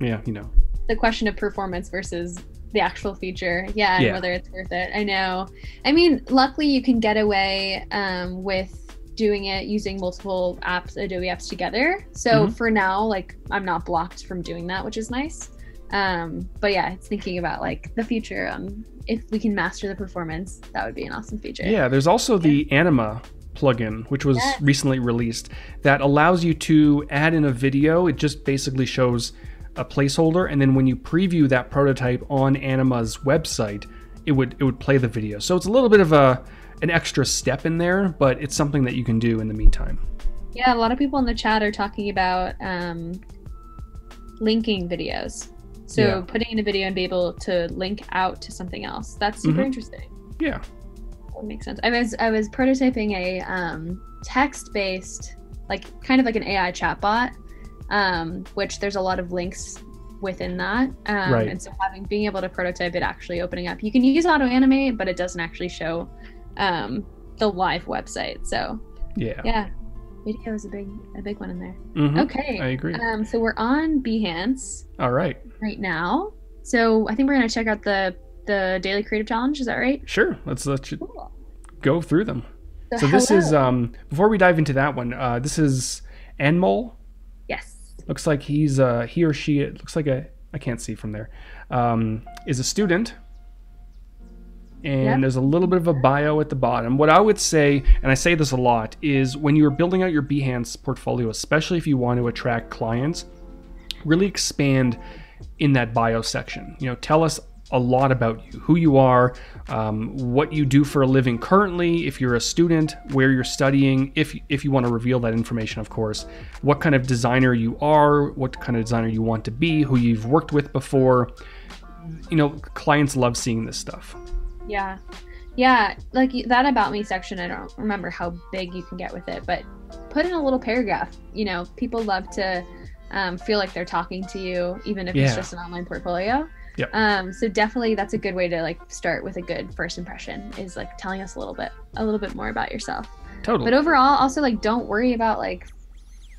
yeah, you know. the question of performance versus the actual feature yeah and whether it's worth it i know i mean luckily you can get away um, with doing it using multiple apps adobe apps together so Mhm. for now like i'm not blocked from doing that which is nice um, but yeah it's thinking about like the future um, if we can master the performance that would be an awesome feature Yeah, there's also the Anima plugin, which was Yes. recently released, that allows you to add in a video. It just basically shows a placeholder, and then when you preview that prototype on Anima's website, it would it would play the video. So it's a little bit of a an extra step in there, but it's something that you can do in the meantime. Yeah, a lot of people in the chat are talking about um, linking videos. So Yeah. putting in a video and be able to link out to something else. That's super Mhm. interesting. Yeah. That makes sense. I was I was prototyping a um, text based, like kind of like an AI chatbot, um, which there's a lot of links within that. Um, Right. And so having being able to prototype it actually opening up, you can use auto animate, but it doesn't actually show um, the live website. So Yeah. yeah, video is a big a big one in there. Mhm. Okay. I agree. Um, so we're on Behance All right. right now. So I think we're gonna check out the the daily creative challenge. Is that right? Sure. Let's let you Cool. go through them. So this is um before we dive into that one, uh this is Anmol yes. looks like he's uh he or she it looks like a i can't see from there um is a student and Yep. there's a little bit of a bio at the bottom. What I would say, and I say this a lot, is when you're building out your Behance portfolio, especially if you want to attract clients, really expand in that bio section. You know, tell us a lot about you, who you are, um, what you do for a living currently, if you're a student, where you're studying, if if you want to reveal that information, of course, what kind of designer you are, what kind of designer you want to be, who you've worked with before. You know, clients love seeing this stuff. Yeah. Yeah, like that about me section, I don't remember how big you can get with it, but put in a little paragraph. You know, people love to um, feel like they're talking to you, even if Yeah. it's just an online portfolio. Yep. Um, so definitely that's a good way to like start with a good first impression is like telling us a little bit, a little bit more about yourself. Totally. But overall, also like don't worry about like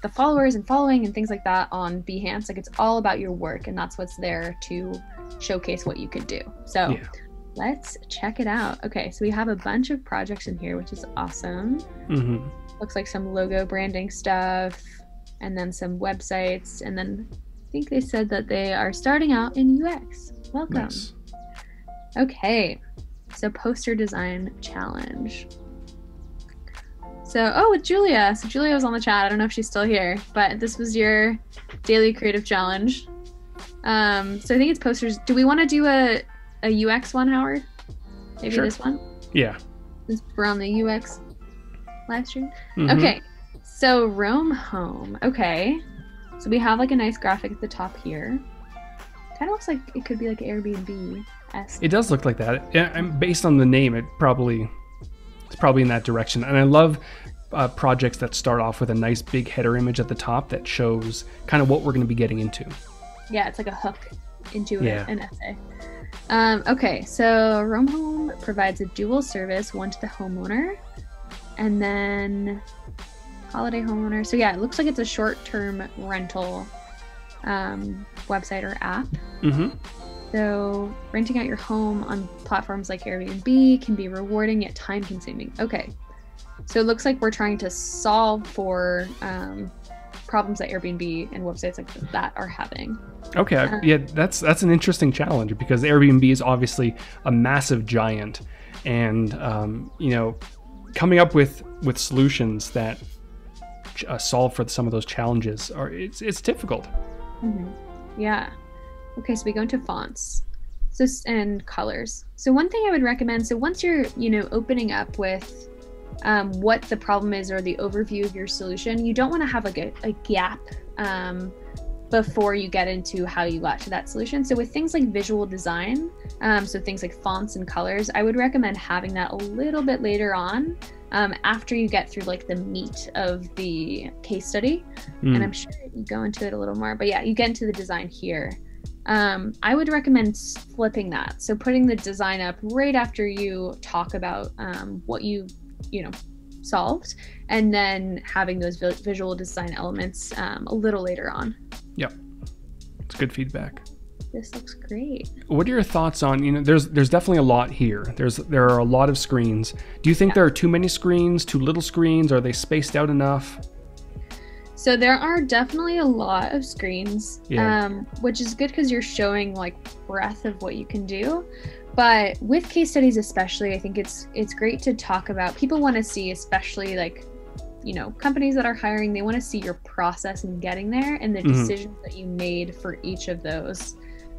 the followers and following and things like that on Behance. Like it's all about your work, and that's what's there to showcase what you could do. So Yeah. Let's check it out. Okay, so we have a bunch of projects in here, which is awesome. hmm Looks like some logo branding stuff, and then some websites, and then I think they said that they are starting out in UX. Welcome. Nice. Okay, so poster design challenge. So, oh, with Julia. So Julia was on the chat. I don't know if she's still here, but this was your daily creative challenge. Um, so I think it's posters. Do we want to do a a UX one, Howard? Maybe Sure. this one. Yeah. Since we're on the UX live stream. Mhm. Okay. So Rome home. Okay. So we have like a nice graphic at the top here. Kind of looks like it could be like Airbnb. It does look like that. Yeah, and based on the name, it probably it's probably in that direction. And I love uh, projects that start off with a nice big header image at the top that shows kind of what we're going to be getting into. Yeah, it's like a hook into Yeah. an essay. Um, okay, so Rome Home provides a dual service, one to the homeowner, and then holiday homeowner. So yeah, it looks like it's a short-term rental um, website or app. hmm So renting out your home on platforms like Airbnb can be rewarding yet time-consuming. Okay, so it looks like we're trying to solve for um, problems that Airbnb and websites like that are having. Okay, Uh, yeah, that's that's an interesting challenge because Airbnb is obviously a massive giant, and um, you know, coming up with with solutions that uh, solve for some of those challenges are it's it's difficult. hmm Yeah. Okay, so we go into fonts. So and colors. So one thing I would recommend. So once you're you know opening up with um, what the problem is or the overview of your solution, you don't want to have like a, a gap um, before you get into how you got to that solution. So with things like visual design, um, so things like fonts and colors, I would recommend having that a little bit later on. Um, after you get through like the meat of the case study, Mm. and I'm sure you go into it a little more. But yeah, you get into the design here. Um, I would recommend flipping that. So putting the design up right after you talk about um, what you, you know, solved, and then having those visual design elements um, a little later on. Yep. It's good feedback. This looks great. What are your thoughts on you know? There's there's definitely a lot here. There's there are a lot of screens. Do you think Yeah. there are too many screens, too little screens? Are they spaced out enough? So there are definitely a lot of screens, Yeah. um, which is good because you're showing like breadth of what you can do. But with case studies, especially, I think it's it's great to talk about. People want to see, especially like, you know, companies that are hiring. They want to see your process in getting there and the Mhm. decisions that you made for each of those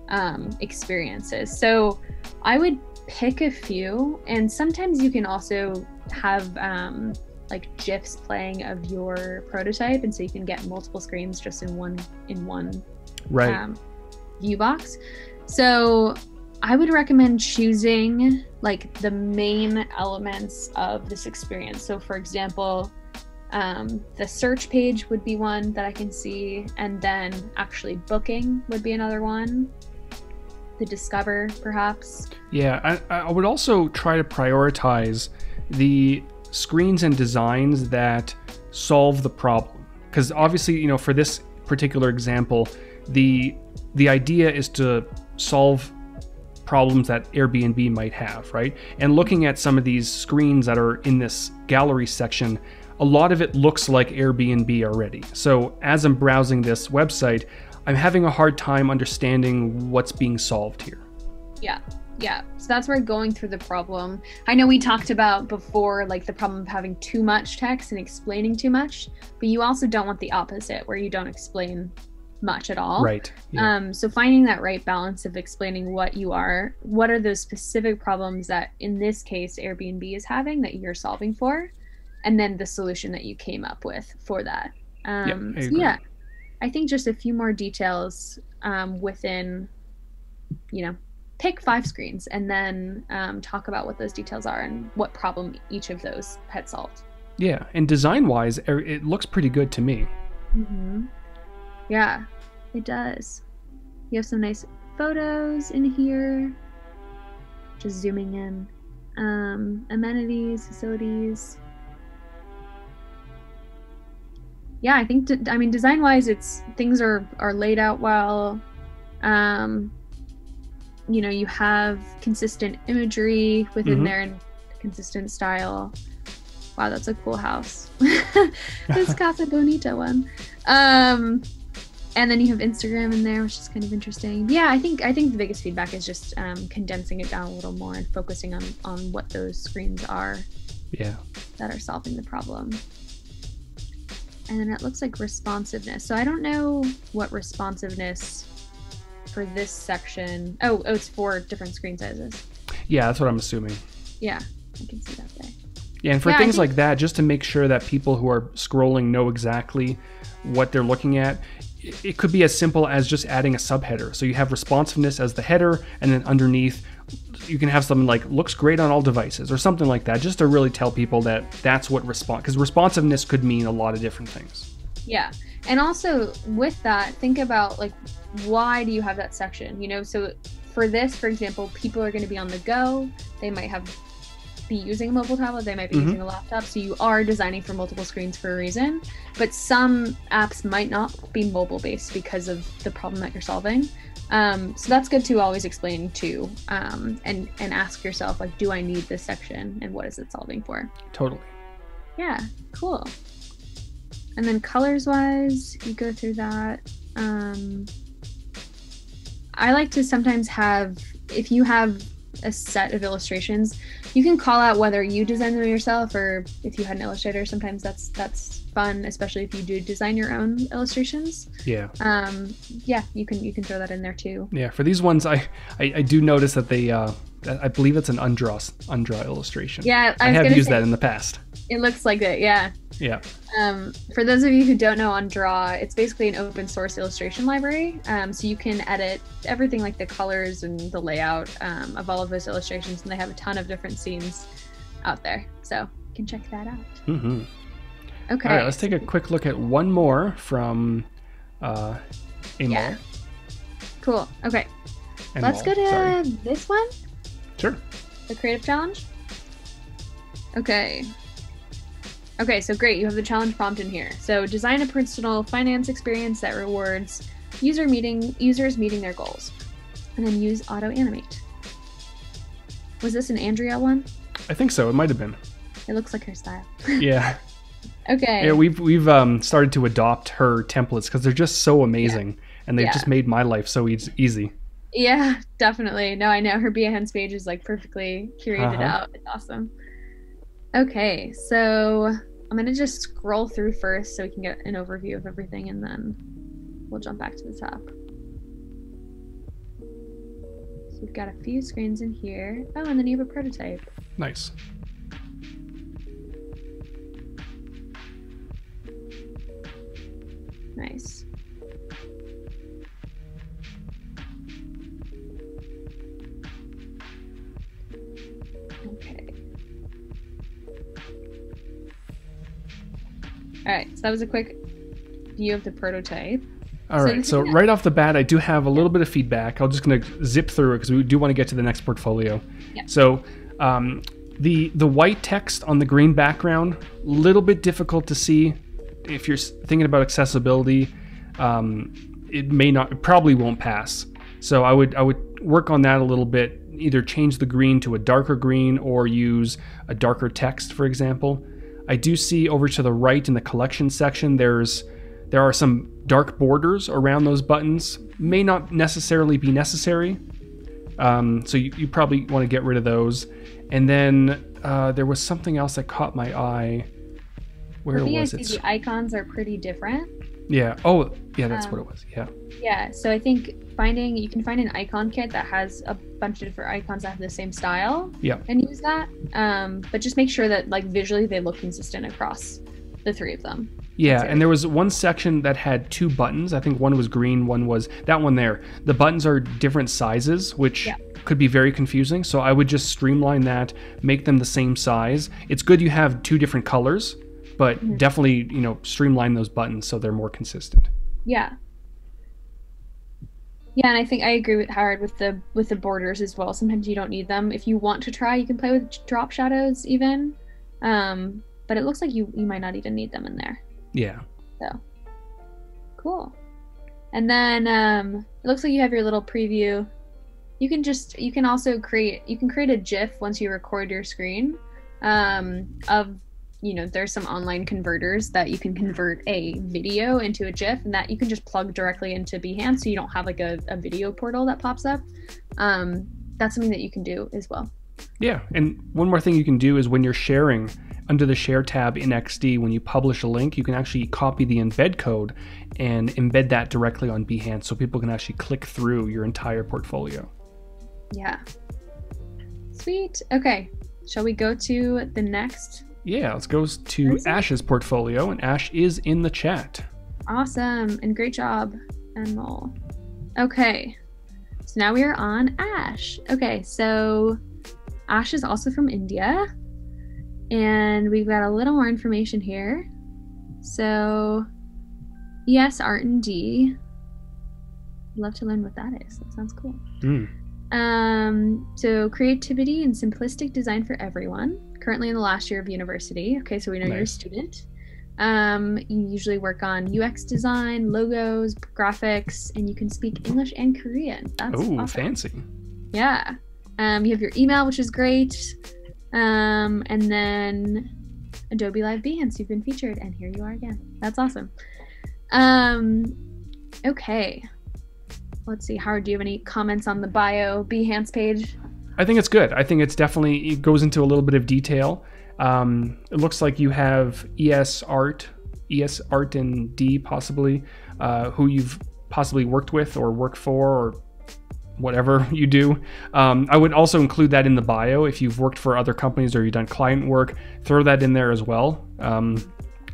um, experiences. So I would pick a few, and sometimes you can also have um, like gifs playing of your prototype, and so you can get multiple screens just in one in one Right. um, view box. So I would recommend choosing like the main elements of this experience. So, for example, um, the search page would be one that I can see, and then actually booking would be another one. The discover, perhaps. Yeah, I, I would also try to prioritize the screens and designs that solve the problem. Because obviously, you know, for this particular example, the the idea is to solve problems that Airbnb might have, right? And looking at some of these screens that are in this gallery section, a lot of it looks like Airbnb already. So as I'm browsing this website, I'm having a hard time understanding what's being solved here. Yeah, Yeah. So that's where going through the problem. I know we talked about before, like the problem of having too much text and explaining too much, but you also don't want the opposite where you don't explain much at all. Right. Yeah. Um, so finding that right balance of explaining what you are, what are those specific problems that in this case Airbnb is having that you're solving for, and then the solution that you came up with for that. Um, I so yeah, I think just a few more details um, within, you know, pick five screens and then um, talk about what those details are and what problem each of those had solved. yeah. And design wise, it looks pretty good to me. Mm-hmm. Yeah, it does. You have some nice photos in here. Just zooming in. Um, amenities, facilities. Yeah, I think. I mean, design-wise, it's things are are laid out well. Um, you know, you have consistent imagery within Mhm. there and consistent style. Wow, that's a cool house. this Casa Bonita one. Um, and then you have Instagram in there, which is kind of interesting. Yeah, I think I think the biggest feedback is just um, condensing it down a little more and focusing on on what those screens are Yeah. that are solving the problem. And then it looks like responsiveness. So I don't know what responsiveness for this section. Oh, oh, it's four different screen sizes. Yeah, that's what I'm assuming. Yeah, I can see that there. Yeah, and for Yeah, things think- like that, just to make sure that people who are scrolling know exactly what they're looking at, it could be as simple as just adding a subheader. So you have responsiveness as the header, and then underneath, you can have something like "looks great on all devices" or something like that, just to really tell people that that's what response. Because responsiveness could mean a lot of different things. Yeah. And also with that, think about like why do you have that section? You know, so for this, for example, people are going to be on the go. They might have be using a mobile tablet, they might be Mhm. using a laptop. So you are designing for multiple screens for a reason. But some apps might not be mobile based because of the problem that you're solving. Um, so that's good to always explain too, um, and and ask yourself like, do I need this section, and what is it solving for? Totally. Yeah, cool. And then colors wise, you go through that. Um, I like to sometimes have, if you have a set of illustrations, you can call out whether you design them yourself or if you had an illustrator. Sometimes that's that's fun, especially if you do design your own illustrations. Yeah. Um, yeah, you can you can throw that in there too. Yeah. For these ones, I I, I do notice that they. Uh, I believe it's an unDraw unDraw illustration. Yeah, I, was have used that in the past. It looks like it. Yeah. Yeah. Um, for those of you who don't know unDraw, it's basically an open source illustration library. Um, so you can edit everything like the colors and the layout um, of all of those illustrations, and they have a ton of different scenes out there. So you can check that out. hmm Okay. All right. Let's take a quick look at one more from uh, Anmol. Yeah. Cool. Okay. And Let's go to sorry. this one, Sure. the creative challenge. Okay. Okay, so great. You have the challenge prompt in here. So design a personal finance experience that rewards user meeting users meeting their goals, and then use auto animate. Was this an Andrea one? I think so. It might have been. It looks like her style. Yeah. Okay. Yeah, we've we've um, started to adopt her templates because they're just so amazing, and they've Yeah. just made my life so eas- easy. Yeah, definitely. No, I know her Behance page is like perfectly curated Uh-huh. out. It's awesome. Okay, so I'm gonna just scroll through first so we can get an overview of everything, and then we'll jump back to the top. So we've got a few screens in here. Oh, and then you have a prototype. Nice. Nice. All right, so that was a quick view of the prototype. All right, So right. So right off the bat, I do have a little bit of feedback. I'm just going to zip through it because we do want to get to the next portfolio. Yeah. So um, the the white text on the green background, little bit difficult to see. If you're thinking about accessibility, um, it may not, it probably won't pass. So I would I would work on that a little bit. Either change the green to a darker green or use a darker text, for example. I do see over to the right in the collection section, there's there are some dark borders around those buttons. May not necessarily be necessary. Um, so you, you probably want to get rid of those. And then uh, there was something else that caught my eye. Where was VIC, it? the icons are pretty different. Yeah. Oh, yeah, that's Um, what it was. Yeah. Yeah, so I think finding you can find an icon kit that has a bunch of different icons that have the same style. Yeah. And use that. Um, but just make sure that like visually they look consistent across the three of them. Yeah, and there was one section that had two buttons. I think one was green, one was that one there. The buttons are different sizes, which Yeah. could be very confusing. So I would just streamline that, make them the same size. It's good you have two different colors, but Mm-hmm. definitely, you know, streamline those buttons so they're more consistent. Yeah. Yeah, and I think I agree with Howard with the with the borders as well. Sometimes you don't need them. If you want to try, you can play with drop shadows even. Um, but it looks like you you might not even need them in there. Yeah. so Cool. And then um, it looks like you have your little preview. You can just you can also create you can create a GIF once you record your screen um, of you know there's some online converters that you can convert a video into a GIF and that you can just plug directly into Behance so you don't have like a, a video portal that pops up. Um, that's something that you can do as well. Yeah, and one more thing you can do is when you're sharing under the share tab in XD, when you publish a link, you can actually copy the embed code and embed that directly on Behance so people can actually click through your entire portfolio. Yeah. Sweet. Okay. Shall we go to the next Yeah, let's go to it? Ash's portfolio, and Ash is in the chat. Awesome and great job, Anmol. Okay, so now we are on Ash. Okay, so Ash is also from India, and we've got a little more information here. So, yes, art and D. I'd love to learn what that is. That sounds cool. Mm. Um, so creativity and simplistic design for everyone. Currently in the last year of university. Okay, so we know you're a student. Um, you usually work on UX design, logos, graphics, and you can speak English and Korean. That's Oh, awesome. fancy. Yeah. Um, you have your email, which is great. Um, and then Adobe Live Behance, you've been featured, and here you are again. That's awesome. Um, okay. Let's see. Howard, do you have any comments on the bio Behance page? I think it's good. I think it's definitely it goes into a little bit of detail. Um, it looks like you have ES Art, ES Art and D possibly, uh, who you've possibly worked with or work for or whatever you do. Um, I would also include that in the bio if you've worked for other companies or you've done client work. Throw that in there as well. Um,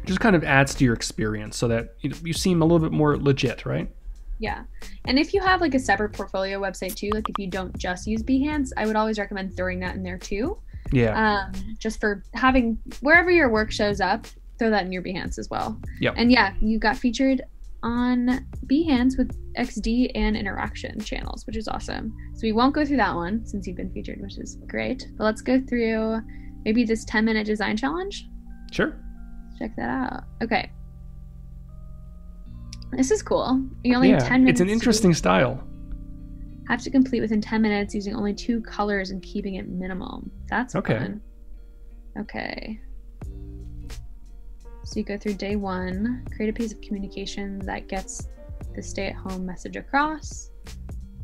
just kind of adds to your experience so that you, you seem a little bit more legit, right? Yeah. And if you have like a separate portfolio website too, like if you don't just use Behance, I would always recommend throwing that in there too. Yeah. Um, just for having wherever your work shows up, throw that in your Behance as well. Yeah. And yeah, you got featured on Behance with XD and interaction channels, which is awesome. So we won't go through that one since you've been featured, which is great. But let's go through maybe this 10 minute design challenge. Sure. Check that out. Okay. This is cool. You only have Yeah. 10 minutes. It's an interesting style. have to complete within 10 minutes using only two colors and keeping it minimal. That's Okay. fun. Okay. So you go through day one, create a piece of communication that gets the stay at home message across.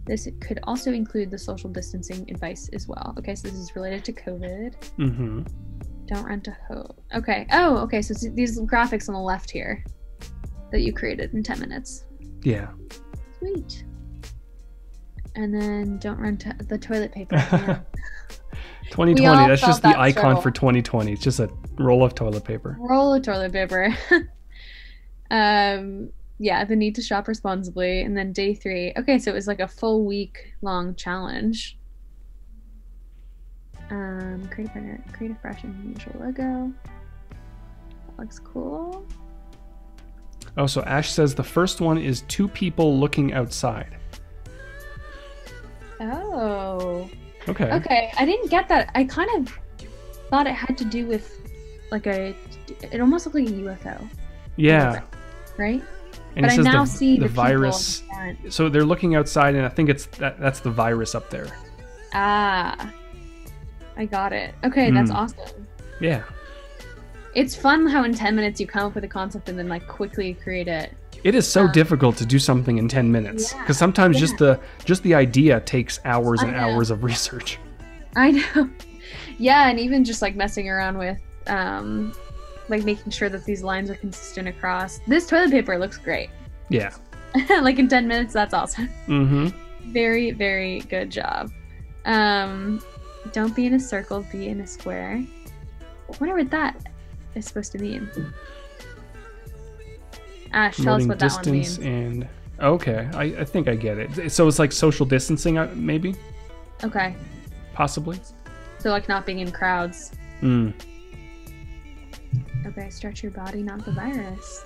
This could also include the social distancing advice as well. Okay, so this is related to COVID. Mm-hmm. Don't rent a home. Okay. Oh, okay. So these graphics on the left here that you created in 10 minutes. Yeah. Sweet. And then don't run to the toilet paper. Yeah. 2020. That's just the icon struggle. for 2020. It's just a roll of toilet paper. Roll of toilet paper. um, yeah, the need to shop responsibly. And then day three. Okay, so it was like a full week long challenge. Um, create a partner, create a fresh and unusual logo. That looks cool. Oh, so Ash says the first one is two people looking outside. Oh. Okay. Okay, I didn't get that. I kind of thought it had to do with like a. It almost looked like a UFO, Yeah. right? And but I now the, see the the, virus. So they're looking outside, and I think it's that, that's the virus up there. Ah, I got it. Okay, that's Hmm. awesome. Yeah. It's fun how in ten minutes you come up with a concept and then like quickly create it. It is so Um, difficult to do something in 10 minutes Yeah, because sometimes just the just the idea takes hours and hours of research. I know. Yeah, and even just like messing around with um like making sure that these lines are consistent across. This toilet paper looks great. Yeah. like in 10 minutes, that's awesome. Mhm. Very, very good job. Um don't be in a circle, be in a square. I wonder what that is supposed to mean. Ash, tell us what that one distance means. and okay, I, I think I get it. So it's like social distancing uh, maybe, Okay. possibly. So like not being in crowds. Mm. Okay, stretch your body, not the virus.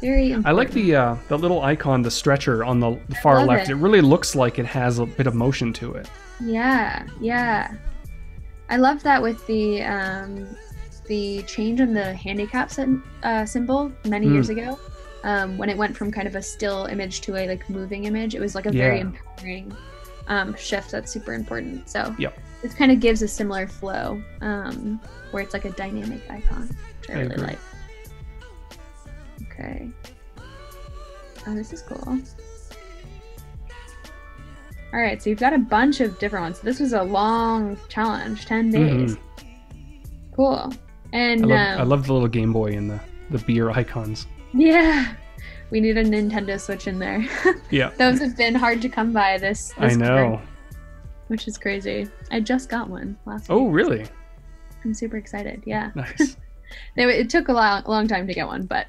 Very important. I like the uh, the little icon, the stretcher on the far left. it. It. really looks like it has a bit of motion to it. Yeah, yeah. I love that with the um, the change in the handicap sym- uh, symbol many Mm. years ago. Um, when it went from kind of a still image to a like moving image, it was like a very empowering um, shift. That's super important. So Yep. this kind of gives a similar flow um, where it's like a dynamic icon, which I, I really agree. like. Okay. Oh, this is cool. All right, so you've got a bunch of different ones. This was a long challenge, 10 days. Mhm. Cool. And I love, um, I love the little Game Boy and the the beer icons. yeah, we need a Nintendo Switch in there. Yeah, Those have been hard to come by this. I know. quarter, which is crazy. I just got one last Oh, week. really? I'm super excited. Yeah. Nice. It, it took a long, long time to get one, but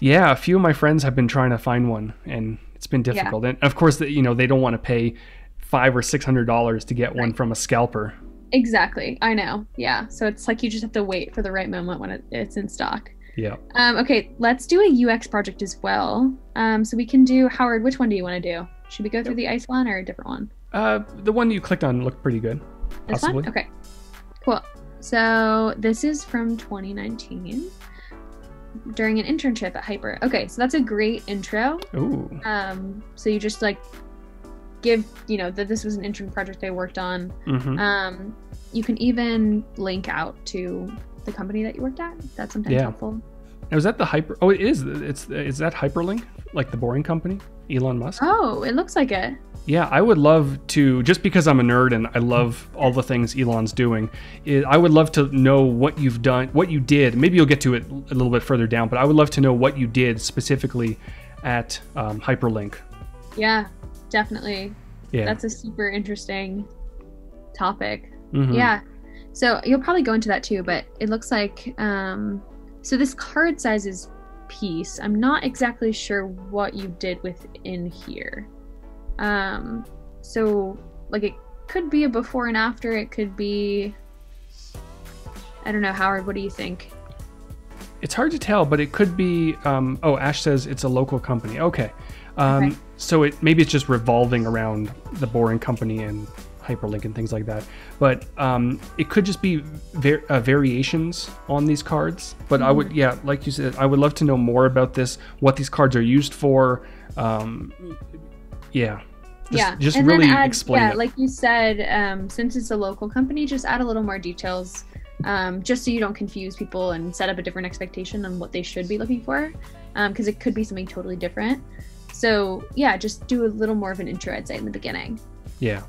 Yeah, a few of my friends have been trying to find one, and it's been Yeah. difficult. And of course, that you know they don't want to pay five or six hundred dollars to get one from a scalper. Exactly. I know. Yeah. So it's like you just have to wait for the right moment when it, it's in stock. Yeah. Um, okay, let's do a UX project as well. Um, so we can do Howard. Which one do you want to do? Should we go through the ice one or a different one? Uh, the one you clicked on looked pretty good. This Possibly. one? Okay. Cool. So this is from 2019 during an internship at Hyper. Okay, so that's a great intro. Ooh. Um, so you just like give, you know, that this was an intern project I worked on. hmm Um, you can even link out to the company that you worked at. That's sometimes Yeah. helpful. Now, is that the hyper? Oh, it is. It's is that Hyperloop, like the Boring Company, Elon Musk? Oh, it looks like it. Yeah, I would love to. Just because I'm a nerd and I love all the things Elon's doing, it, I would love to know what you've done, what you did. Maybe you'll get to it a little bit further down, but I would love to know what you did specifically at um, Hyperloop. Yeah, definitely. Yeah. That's a super interesting topic. Mhm. Yeah. So you'll probably go into that too, but it looks like um so this card sizes piece, I'm not exactly sure what you did within here. Um so like it could be a before and after, it could be I don't know, Howard, what do you think? It's hard to tell, but it could be. Um, oh, Ash says it's a local company. Okay. Um, Okay. So it maybe it's just revolving around the Boring Company and Hyperloop and things like that. But um, it could just be var- uh, variations on these cards. But I Mm-hmm. would, yeah, like you said, I would love to know more about this, what these cards are used for. Um, yeah. Just, yeah. Just and really add, explain yeah, it. like you said, um, since it's a local company, just add a little more details. Um, just so you don't confuse people and set up a different expectation on what they should be looking for, because it could be something totally different. So yeah, just do a little more of an intro, I'd say, in the beginning. yeah.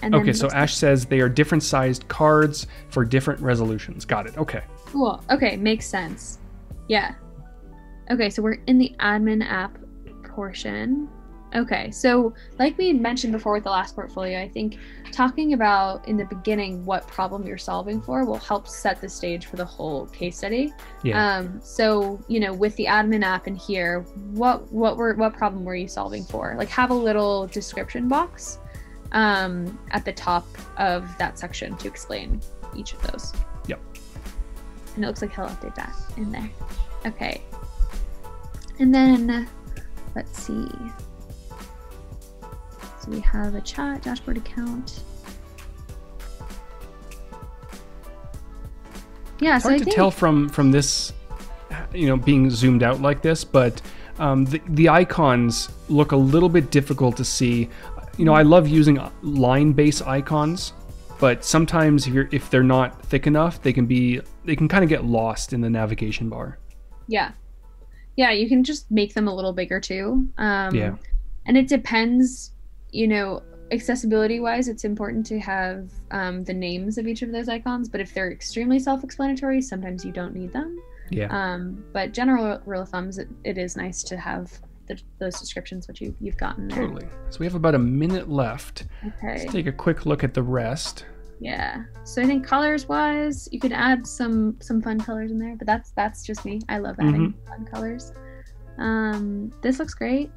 And Okay, so Ash says they are different sized cards for different resolutions. Got it. Okay. Cool. Okay, makes sense. Yeah. Okay, so we're in the admin app portion. Okay, so like we had mentioned before with the last portfolio, I think talking about in the beginning what problem you're solving for will help set the stage for the whole case study. Yeah. Um, so you know, with the admin app in here, what what were what problem were you solving for? Like have a little description box um, at the top of that section to explain each of those. Yep. And it looks like he'll update that in there. Okay. And then let's see. We have a chat dashboard account. Yeah, it's so hard I to think tell from from this you know being zoomed out like this but um, the, the icons look a little bit difficult to see you know i love using line based icons but sometimes if you're if they're not thick enough they can be they can kind of get lost in the navigation bar Yeah. Yeah, you can just make them a little bigger too. Um, Yeah. And it depends, you know, accessibility wise, it's important to have um, the names of each of those icons. But if they're extremely self explanatory, sometimes you don't need them. Yeah. Um, but general rule of thumbs, it, it is nice to have the, those descriptions, which you, you've gotten there. Totally. So we have about a minute left. Okay. Let's take a quick look at the rest. Yeah. So I think colors wise, you could add some some fun colors in there, but that's that's just me. I love adding fun colors. Um, this looks great.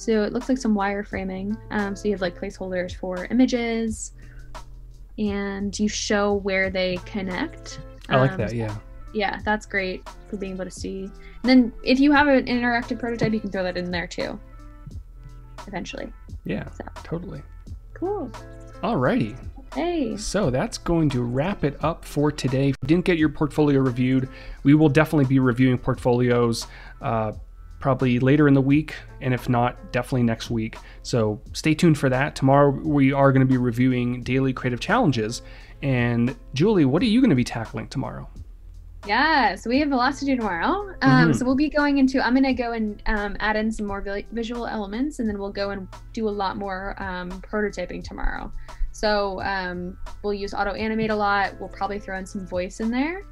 So it looks like some wireframing. Um, so you have like placeholders for images, and you show where they connect. I like Um, that. Yeah. Yeah, that's great for being able to see. And then if you have an interactive prototype, you can throw that in there too. Eventually. Yeah. So. Totally. Cool. Alrighty. Hey. So that's going to wrap it up for today. If you didn't get your portfolio reviewed, we will definitely be reviewing portfolios uh, probably later in the week, and if not, definitely next week. So stay tuned for that. Tomorrow we are going to be reviewing daily creative challenges. And Julie, what are you going to be tackling tomorrow? Yeah, so we have a lot to do tomorrow. Um, Mhm. So we'll be going into. I'm gonna go and um, add in some more visual elements, and then we'll go and do a lot more um, prototyping tomorrow. So um, we'll use auto animate a lot. We'll probably throw in some voice in there,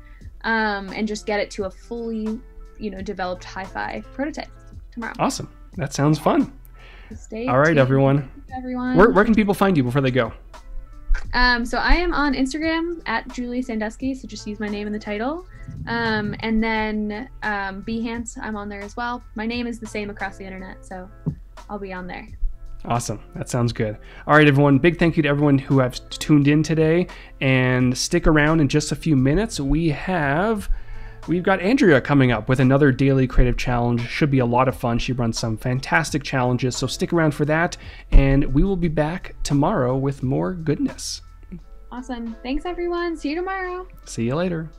um, and just get it to a fully, you know, developed hi-fi prototype tomorrow. Awesome. That sounds fun. So stay All right, tuned, everyone. Everyone. Where, where can people find you before they go? Um, so I am on Instagram at Julie Sanduski, so just use my name in the title. Um, and then um, Behance, I'm on there as well. My name is the same across the internet, so I'll be on there. Awesome. That sounds good. All right, everyone. Big thank you to everyone who have tuned in today. And stick around in just a few minutes. We have. We've got Andrea coming up with another daily creative challenge. Should be a lot of fun. She runs some fantastic challenges, so stick around for that. And we will be back tomorrow with more goodness. Awesome. Thanks, everyone. See you tomorrow. See you later.